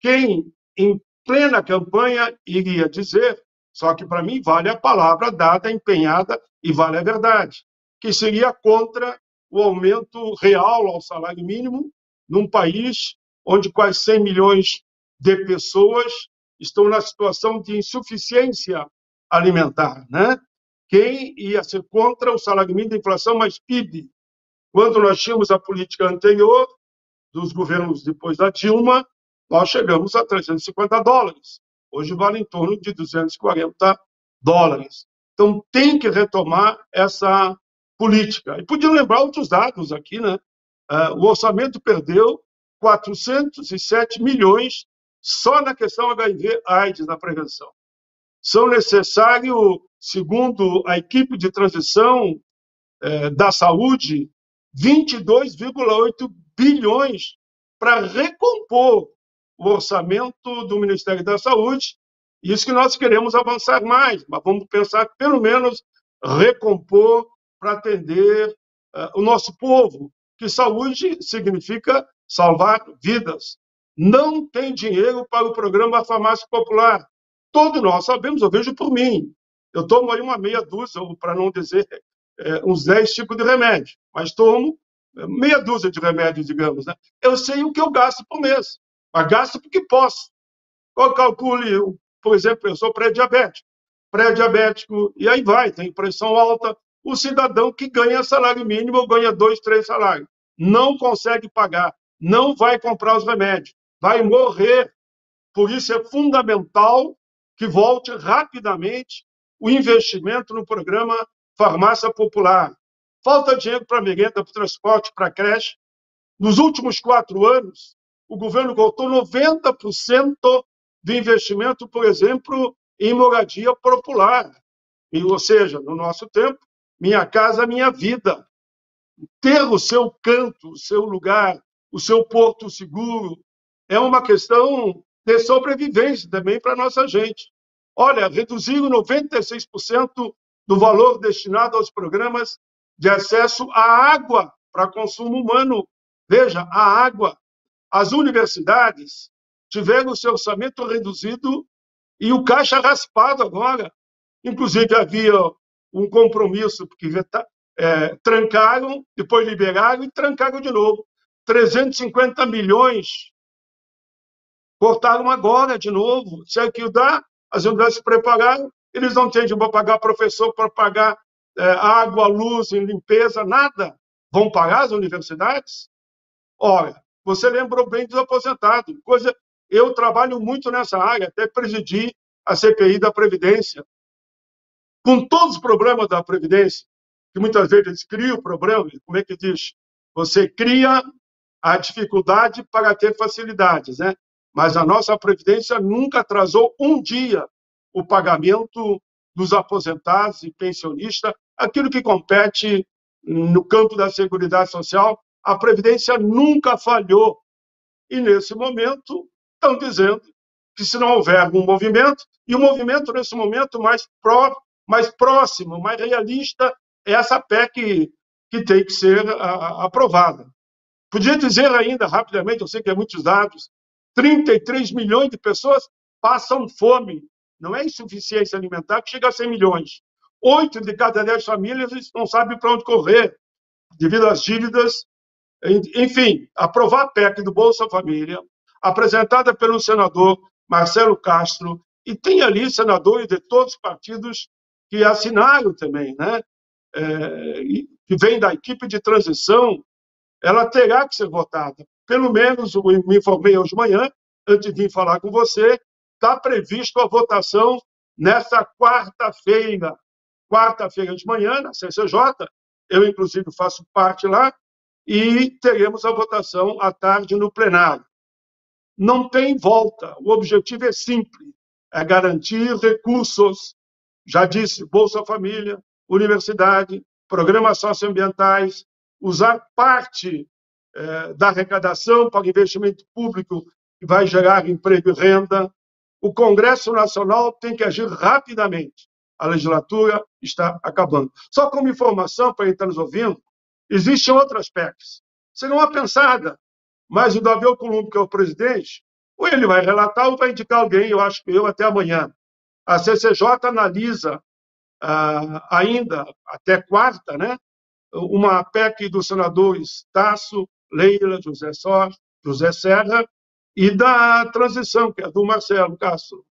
Quem, em plena campanha, iria dizer, só que para mim vale a palavra dada, empenhada, e vale a verdade, que seria contra o aumento real ao salário mínimo num país onde quase 100 milhões de pessoas estão na situação de insuficiência alimentar, né? Quem ia ser contra o salário mínimo da inflação mais PIB? Quando nós tínhamos a política anterior, dos governos depois da Dilma, nós chegamos a 350 dólares. Hoje vale em torno de 240 dólares. Então, tem que retomar essa política. E podia lembrar outros dados aqui, né? Ah, o orçamento perdeu 407 milhões só na questão HIV-AIDS, na prevenção. São necessários, segundo a equipe de transição eh, da saúde, 22,8 bilhões para recompor o orçamento do Ministério da Saúde. Isso que nós queremos avançar mais, mas vamos pensar pelo menos recompor para atender uh, o nosso povo, que saúde significa salvar vidas. Não tem dinheiro para o programa Farmácia Popular. Todos nós sabemos, eu vejo por mim. Eu tomo aí uma meia dúzia, para não dizer é, uns 10 tipos de remédio, mas tomo meia dúzia de remédios, digamos. Né? Eu sei o que eu gasto por mês, mas gasto porque posso. Eu calcule, por exemplo, eu sou pré-diabético, pré-diabético, e aí vai, tem pressão alta. O cidadão que ganha salário mínimo ganha dois, três salários. Não consegue pagar, não vai comprar os remédios, vai morrer. Por isso é fundamental que volte rapidamente o investimento no programa Farmácia Popular. Falta dinheiro para merenda, para transporte, para creche. Nos últimos quatro anos, o governo cortou 90% do investimento, por exemplo, em moradia popular. E, ou seja, no nosso tempo, minha casa, minha vida. Ter o seu canto, o seu lugar, o seu porto seguro, é uma questão de sobrevivência também para a nossa gente. Olha, reduziram 96% do valor destinado aos programas de acesso à água para consumo humano. Veja, a água. As universidades tiveram o seu orçamento reduzido e o caixa raspado agora. Inclusive, havia um compromisso, porque é, trancaram, depois liberaram e trancaram de novo. 350 milhões cortaram agora de novo. Se é que dá, as universidades se prepararam, eles não têm de pagar professor para pagar é, água, luz, limpeza, nada. Vão pagar as universidades? Ora, você lembrou bem dos aposentados. Coisa, eu trabalho muito nessa área, até presidi a CPI da Previdência. Com todos os problemas da Previdência, que muitas vezes eles criam o problema, como é que diz? Você cria a dificuldade para ter facilidades, né? Mas a nossa Previdência nunca atrasou um dia o pagamento dos aposentados e pensionistas aquilo que compete no campo da Seguridade Social, a Previdência nunca falhou. E, nesse momento, estão dizendo que se não houver algum movimento, e o movimento, nesse momento, mais, pró, mais próximo, mais realista, é essa PEC que tem que ser a, aprovada. Podia dizer ainda, rapidamente, eu sei que é muitos dados, 33 milhões de pessoas passam fome. Não é insuficiência alimentar que chega a 100 milhões. Oito de cada dez famílias não sabem para onde correr, devido às dívidas. Enfim, aprovar a PEC do Bolsa Família, apresentada pelo senador Marcelo Castro, e tem ali senadores de todos os partidos que assinaram também, né? É, que vem da equipe de transição, ela terá que ser votada. Pelo menos, me informei hoje de manhã, antes de vir falar com você, está previsto a votação nesta quarta-feira, quarta-feira de manhã, na CCJ, eu, inclusive, faço parte lá, e teremos a votação à tarde no plenário. não tem volta. O objetivo é simples: é garantir recursos. Já disse, Bolsa Família, universidade, programas socioambientais, usar parte eh, da arrecadação para investimento público que vai gerar emprego e renda. O Congresso Nacional tem que agir rapidamente. A legislatura está acabando. Só como informação para quem está nos ouvindo, existem outras PECs. Serão uma pensada, mas o Davi Alcolumbre, que é o presidente, ou ele vai relatar ou vai indicar alguém, eu acho que eu, até amanhã. A CCJ analisa ah, ainda, até quarta, né, uma PEC dos senadores Tasso, Leila, José, Só, José Serra, e da transição, que é do Marcelo Castro.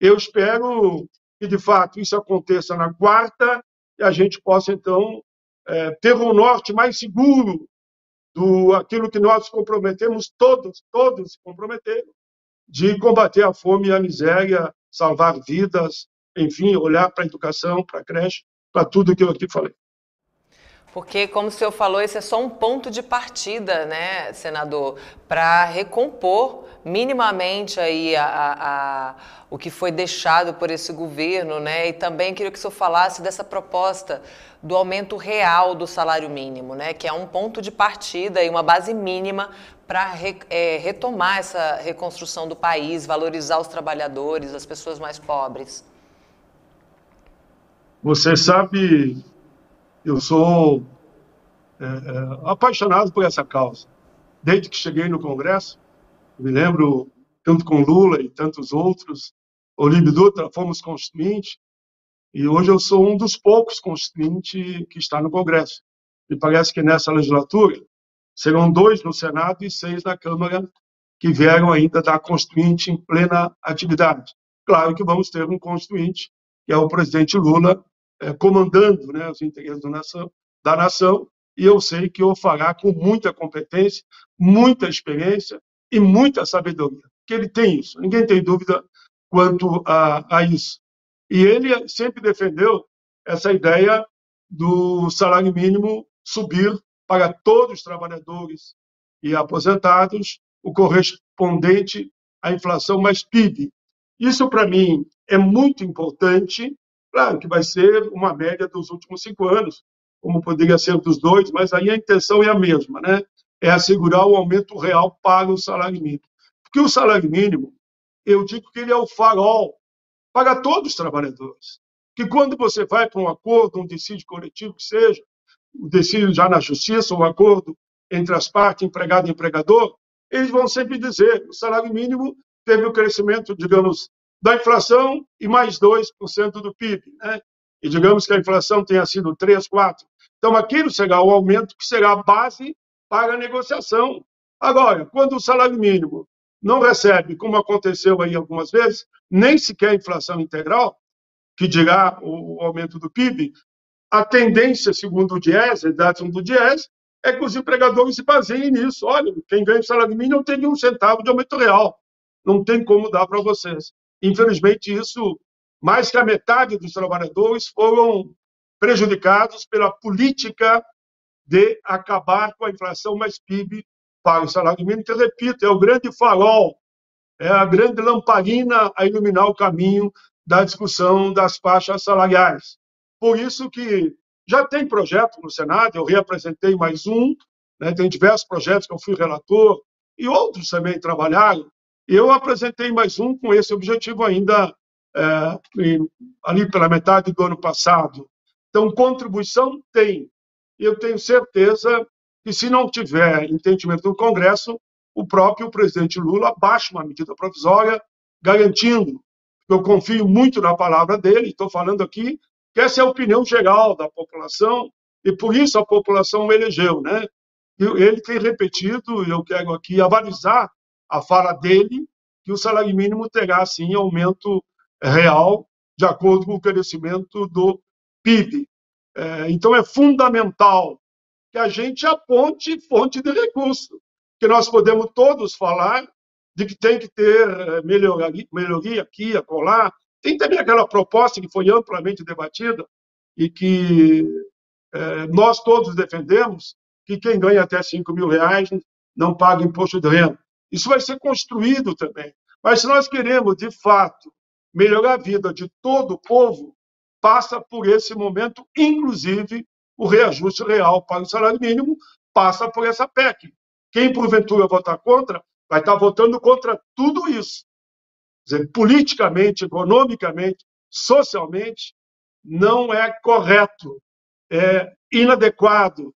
Eu espero que, de fato, isso aconteça na quarta e a gente possa, então, é, ter um norte mais seguro do aquilo que nós comprometemos, todos, todos se comprometeram, de combater a fome e a miséria, salvar vidas, enfim, olhar para a educação, para a creche, para tudo que eu aqui falei. Porque, como o senhor falou, esse é só um ponto de partida, né, senador, para recompor minimamente aí a, a, a, o que foi deixado por esse governo, né? E também queria que o senhor falasse dessa proposta do aumento real do salário mínimo, né? Que é um ponto de partida e uma base mínima para re, é, retomar essa reconstrução do país, valorizar os trabalhadores, as pessoas mais pobres. Você sabe eu sou é, é, apaixonado por essa causa. Desde que cheguei no Congresso, me lembro, junto com Lula e tantos outros, Olímpio Dutra, fomos constituinte, e hoje eu sou um dos poucos constituintes que está no Congresso. Me parece que nessa legislatura serão dois no Senado e seis na Câmara que vieram ainda da constituinte em plena atividade. Claro que vamos ter um constituinte, que é o presidente Lula, é, comandando né, os interesses nação, da nação, e eu sei que o fará com muita competência, muita experiência e muita sabedoria, que ele tem isso, ninguém tem dúvida quanto a, a isso. E ele sempre defendeu essa ideia do salário mínimo subir para todos os trabalhadores e aposentados, o correspondente à inflação mais PIB. Isso, para mim, é muito importante Claro que vai ser uma média dos últimos cinco anos, como poderia ser dos dois, mas aí a intenção é a mesma, né? É assegurar o aumento real para o salário mínimo. Porque o salário mínimo, eu digo que ele é o farol para todos os trabalhadores. Que quando você vai para um acordo, um decídio coletivo que seja, o decídio já na justiça, um acordo entre as partes, empregado e empregador, eles vão sempre dizer o salário mínimo teve um crescimento, digamos, da inflação e mais 2% do PIB. Né? E digamos que a inflação tenha sido 3, 4. Então, aquilo será o aumento que será a base para a negociação. Agora, quando o salário mínimo não recebe, como aconteceu aí algumas vezes, nem sequer a inflação integral, que dirá o aumento do PIB, a tendência, segundo o DIES, dados do DIES, é que os empregadores se baseiem nisso. Olha, quem ganha salário mínimo não tem nenhum centavo de aumento real. Não tem como dar para vocês. Infelizmente, isso, mais que a metade dos trabalhadores foram prejudicados pela política de acabar com a inflação mais PIB para o salário mínimo, que, repito, é o grande farol, é a grande lamparina a iluminar o caminho da discussão das faixas salariais. Por isso que já tem projeto no Senado, eu reapresentei mais um, né, tem diversos projetos que eu fui relator, e outros também trabalharam, eu apresentei mais um com esse objetivo ainda é, ali pela metade do ano passado. Então, contribuição tem. Eu tenho certeza que, se não tiver entendimento do Congresso, o próprio presidente Lula baixa uma medida provisória, garantindo, eu confio muito na palavra dele, estou falando aqui, que essa é a opinião geral da população, e por isso a população o elegeu. Né? Ele tem repetido, e eu quero aqui avalizar a fala dele, que o salário mínimo terá, sim, aumento real, de acordo com o crescimento do PIB. É, então, é fundamental que a gente aponte fonte de recurso, que nós podemos todos falar de que tem que ter é, melhoria, melhoria aqui, acolá. Tem também aquela proposta que foi amplamente debatida e que é, nós todos defendemos, que quem ganha até 5 mil reais não paga imposto de renda. Isso vai ser construído também. Mas se nós queremos, de fato, melhorar a vida de todo o povo, passa por esse momento, inclusive o reajuste real para o salário mínimo, passa por essa PEC. Quem, porventura, votar contra, vai estar votando contra tudo isso. Quer dizer, politicamente, economicamente, socialmente, não é correto, é inadequado.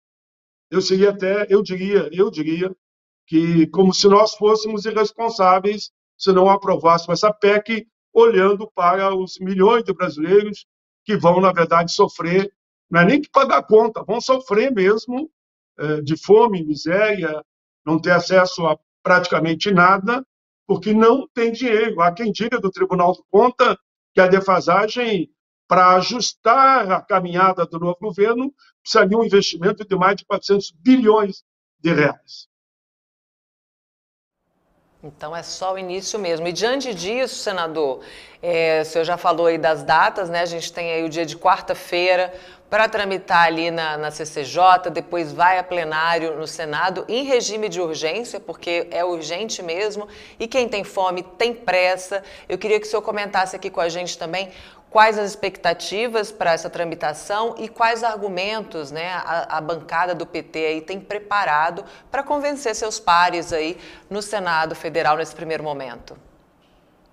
Eu seria até, eu diria, eu diria que como se nós fôssemos irresponsáveis se não aprovássemos essa PEC olhando para os milhões de brasileiros que vão, na verdade, sofrer, não é nem que pagar conta, vão sofrer mesmo é, de fome, miséria, não ter acesso a praticamente nada, porque não tem dinheiro. Há quem diga do Tribunal de Conta que a defasagem, para ajustar a caminhada do novo governo, precisaria um investimento de mais de 400 bilhões de reais. Então é só o início mesmo. E diante disso, senador, é, o senhor já falou aí das datas, né? A gente tem aí o dia de quarta-feira para tramitar ali na, na CCJ, depois vai a plenário no Senado em regime de urgência, porque é urgente mesmo, e quem tem fome tem pressa. Eu queria que o senhor comentasse aqui com a gente também quais as expectativas para essa tramitação e quais argumentos né, a, a, bancada do PT aí tem preparado para convencer seus pares aí no Senado Federal nesse primeiro momento.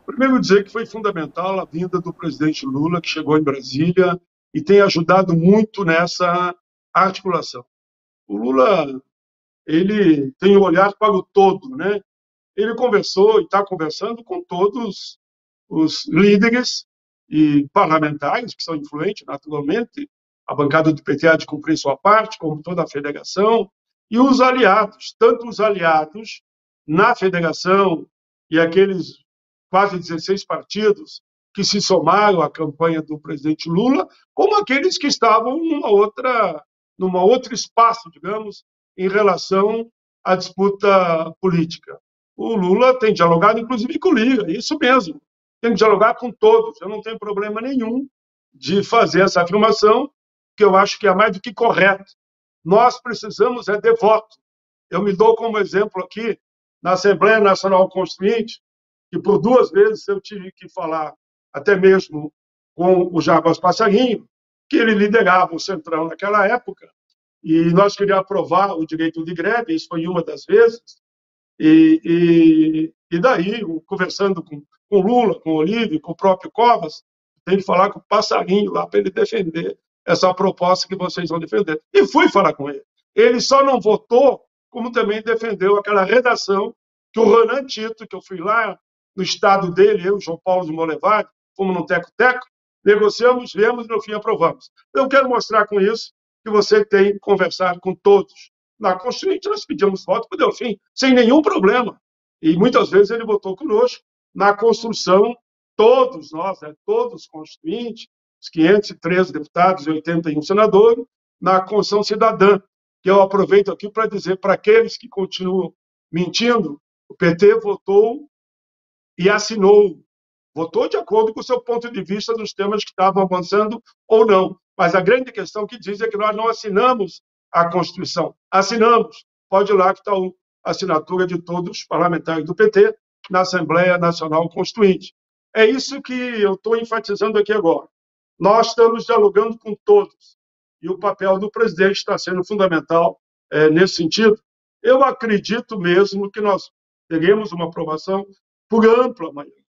Primeiro dizer que foi fundamental a vinda do presidente Lula, que chegou em Brasília e tem ajudado muito nessa articulação. O Lula, ele tem um olhar para o todo, né? Ele conversou e está conversando com todos os líderes e parlamentares, que são influentes, naturalmente, a bancada do PT há de cumprir sua parte, como toda a federação, e os aliados, tanto os aliados na federação e aqueles quase 16 partidos que se somaram à campanha do presidente Lula, como aqueles que estavam numa outra, numa outro espaço, digamos, em relação à disputa política. O Lula tem dialogado, inclusive, com o Lira, isso mesmo tem que dialogar com todos. Eu não tenho problema nenhum de fazer essa afirmação, que eu acho que é mais do que correto. Nós precisamos é de voto. Eu me dou como exemplo aqui, na Assembleia Nacional Constituinte, que por duas vezes eu tive que falar, até mesmo com o Jarbas Passarinho, que ele liderava o Centrão naquela época, e nós queríamos aprovar o direito de greve, isso foi uma das vezes, e, e, e daí, conversando com, com Lula, com Olívio, com o próprio Covas, tem que falar com o Passarinho lá para ele defender essa proposta que vocês vão defender. E fui falar com ele. Ele só não votou, como também defendeu aquela redação que o Renan Tito, que eu fui lá no estado dele, eu João Paulo de Molevade, fomos no Teco-Teco, negociamos, vemos e no fim aprovamos. Eu quero mostrar com isso que você tem que conversar com todos, na Constituinte, nós pedimos voto para o Delfim, sem nenhum problema. E muitas vezes ele votou conosco na construção, todos nós, né, todos os constituintes, os 513 deputados e 81 senadores, na construção cidadã, que eu aproveito aqui para dizer para aqueles que continuam mentindo, o PT votou e assinou, votou de acordo com o seu ponto de vista dos temas que estavam avançando ou não. Mas a grande questão que diz é que nós não assinamos a Constituição. Assinamos. Pode ir lá que está a assinatura de todos os parlamentares do PT na Assembleia Nacional Constituinte. É isso que eu estou enfatizando aqui agora. Nós estamos dialogando com todos e o papel do presidente está sendo fundamental é, nesse sentido. Eu acredito mesmo que nós teremos uma aprovação por ampla maioria.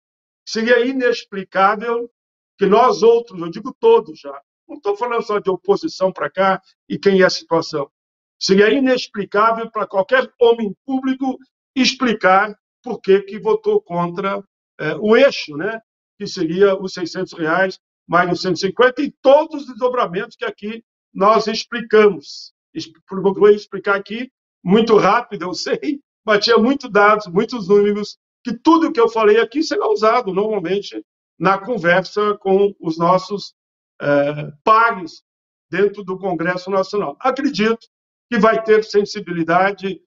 Seria inexplicável que nós outros, eu digo todos já, não estou falando só de oposição para cá e quem é a situação. Seria inexplicável para qualquer homem público explicar por que, que votou contra é, o eixo, né? que seria os 600 reais mais os 150 e todos os desdobramentos que aqui nós explicamos. Procurei explicar aqui muito rápido, eu sei, (laughs) mas tinha muitos dados, muitos números, que tudo que eu falei aqui será usado normalmente na conversa com os nossos é, pares dentro do Congresso Nacional. Acredito que vai ter sensibilidade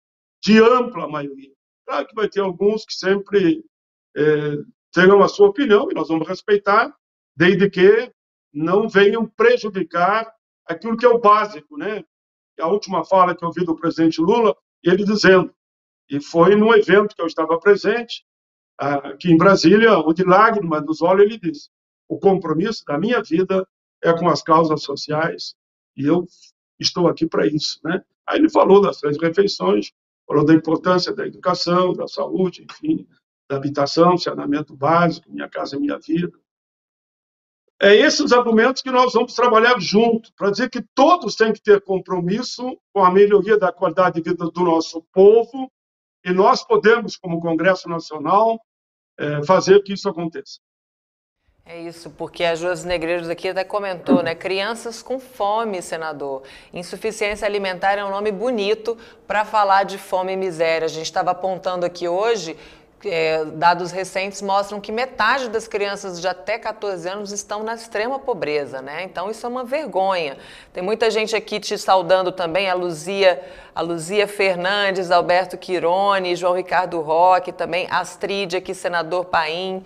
de ampla maioria. Claro que vai ter alguns que sempre é, terão a sua opinião, e nós vamos respeitar, desde que não venham prejudicar aquilo que é o básico, né? A última fala que eu vi do presidente Lula, ele dizendo E foi num evento que eu estava presente, aqui em Brasília, onde lágrimas nos olhos ele disse: o compromisso da minha vida é com as causas sociais e eu estou aqui para isso, né? Aí ele falou das três refeições, falou da importância da educação, da saúde, enfim, da habitação, saneamento básico, minha casa, minha vida. É esses argumentos que nós vamos trabalhar junto, para dizer que todos têm que ter compromisso com a melhoria da qualidade de vida do nosso povo, e nós podemos, como Congresso Nacional, é, fazer que isso aconteça. É isso, porque a Josi Negreiros aqui até comentou, né? Crianças com fome, senador. Insuficiência alimentar é um nome bonito para falar de fome e miséria. A gente estava apontando aqui hoje, é, dados recentes mostram que metade das crianças de até 14 anos estão na extrema pobreza, né? Então isso é uma vergonha. Tem muita gente aqui te saudando também, a Luzia, a Luzia Fernandes, Alberto Quirone, João Ricardo Roque, também Astrid aqui, senador Paim.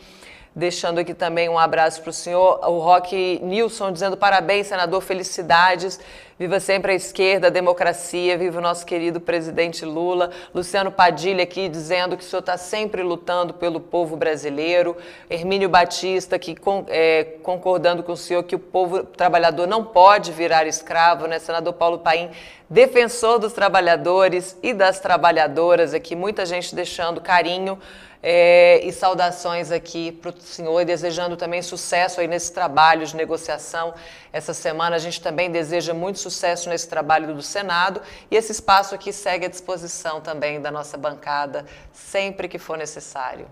Deixando aqui também um abraço para o senhor. O Roque Nilson dizendo parabéns, senador, felicidades. Viva sempre a esquerda, a democracia, viva o nosso querido presidente Lula. Luciano Padilha aqui dizendo que o senhor está sempre lutando pelo povo brasileiro. Hermínio Batista aqui é, concordando com o senhor que o povo trabalhador não pode virar escravo, né? Senador Paulo Paim, defensor dos trabalhadores e das trabalhadoras aqui, muita gente deixando carinho é, e saudações aqui para o senhor e desejando também sucesso aí nesse trabalho de negociação. Essa semana a gente também deseja muito sucesso nesse trabalho do Senado e esse espaço aqui segue à disposição também da nossa bancada, sempre que for necessário.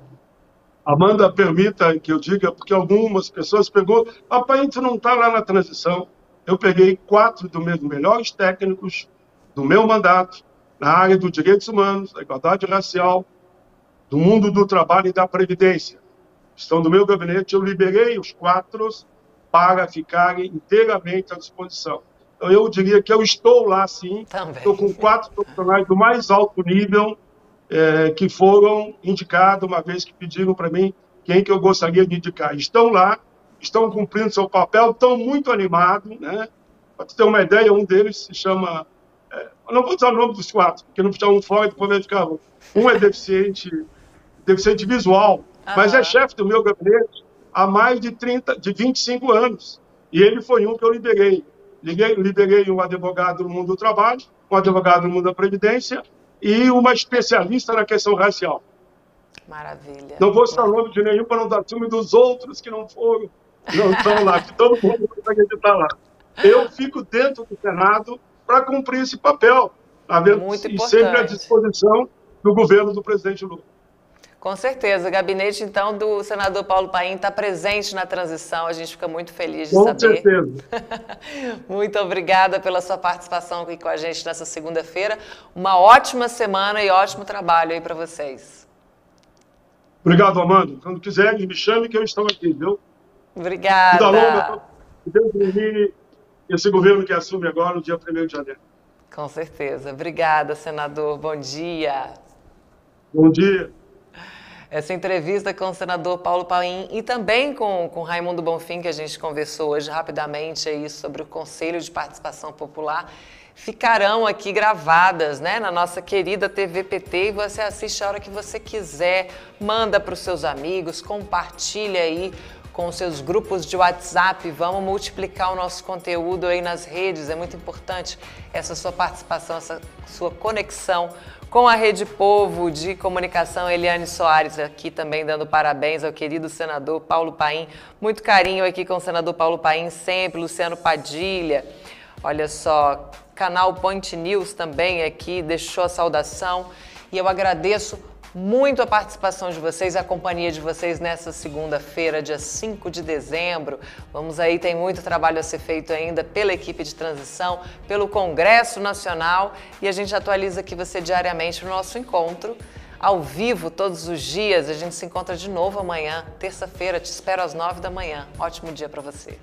Amanda, permita que eu diga, porque algumas pessoas pegou, papai, a gente não está lá na transição. Eu peguei quatro dos meus melhores técnicos do meu mandato na área dos direitos humanos, da igualdade racial, do mundo do trabalho e da previdência. Estão no meu gabinete, eu liberei os quatro para ficarem inteiramente à disposição. Então, eu diria que eu estou lá, sim. Estou com quatro profissionais do mais alto nível é, que foram indicados, uma vez que pediram para mim quem que eu gostaria de indicar. Estão lá, estão cumprindo seu papel, estão muito animados. Né? Para ter uma ideia, um deles se chama... É, não vou dizer o nome dos quatro, porque não precisa um fora e depois vai ficar... Um é deficiente deficiente visual, mas é chefe do meu gabinete há mais de 30, de 25 anos. E ele foi um que eu liberei. Liberei um advogado no mundo do trabalho, um advogado no mundo da previdência e uma especialista na questão racial. Maravilha. Não vou citar nome de nenhum para não dar ciúme dos outros que não foram, não estão lá, que todo mundo consegue estar lá. Eu fico dentro do Senado para cumprir esse papel, tá Muito e sempre à disposição do governo do presidente Lula. Com certeza. O gabinete, então, do senador Paulo Paim está presente na transição. A gente fica muito feliz de com saber. Com certeza. (laughs) muito obrigada pela sua participação aqui com a gente nessa segunda-feira. Uma ótima semana e ótimo trabalho aí para vocês. Obrigado, Amanda. Quando quiser, me chame que eu estou aqui, viu? Obrigada. Vida longa, Deus ilumine esse governo que assume agora no dia 1 de janeiro. Com certeza. Obrigada, senador. Bom dia. Bom dia essa entrevista com o senador Paulo Paim e também com, com Raimundo Bonfim, que a gente conversou hoje rapidamente aí sobre o Conselho de Participação Popular, ficarão aqui gravadas né, na nossa querida TVPT e você assiste a hora que você quiser, manda para os seus amigos, compartilha aí com seus grupos de WhatsApp, vamos multiplicar o nosso conteúdo aí nas redes, é muito importante essa sua participação, essa sua conexão com a Rede Povo de Comunicação, Eliane Soares aqui também dando parabéns ao querido senador Paulo Paim. Muito carinho aqui com o senador Paulo Paim sempre, Luciano Padilha. Olha só, canal Point News também aqui deixou a saudação e eu agradeço muito a participação de vocês, a companhia de vocês nessa segunda-feira, dia 5 de dezembro. Vamos aí, tem muito trabalho a ser feito ainda pela equipe de transição, pelo Congresso Nacional e a gente atualiza aqui você diariamente no nosso encontro ao vivo todos os dias. A gente se encontra de novo amanhã, terça-feira. Te espero às nove da manhã. Ótimo dia para você.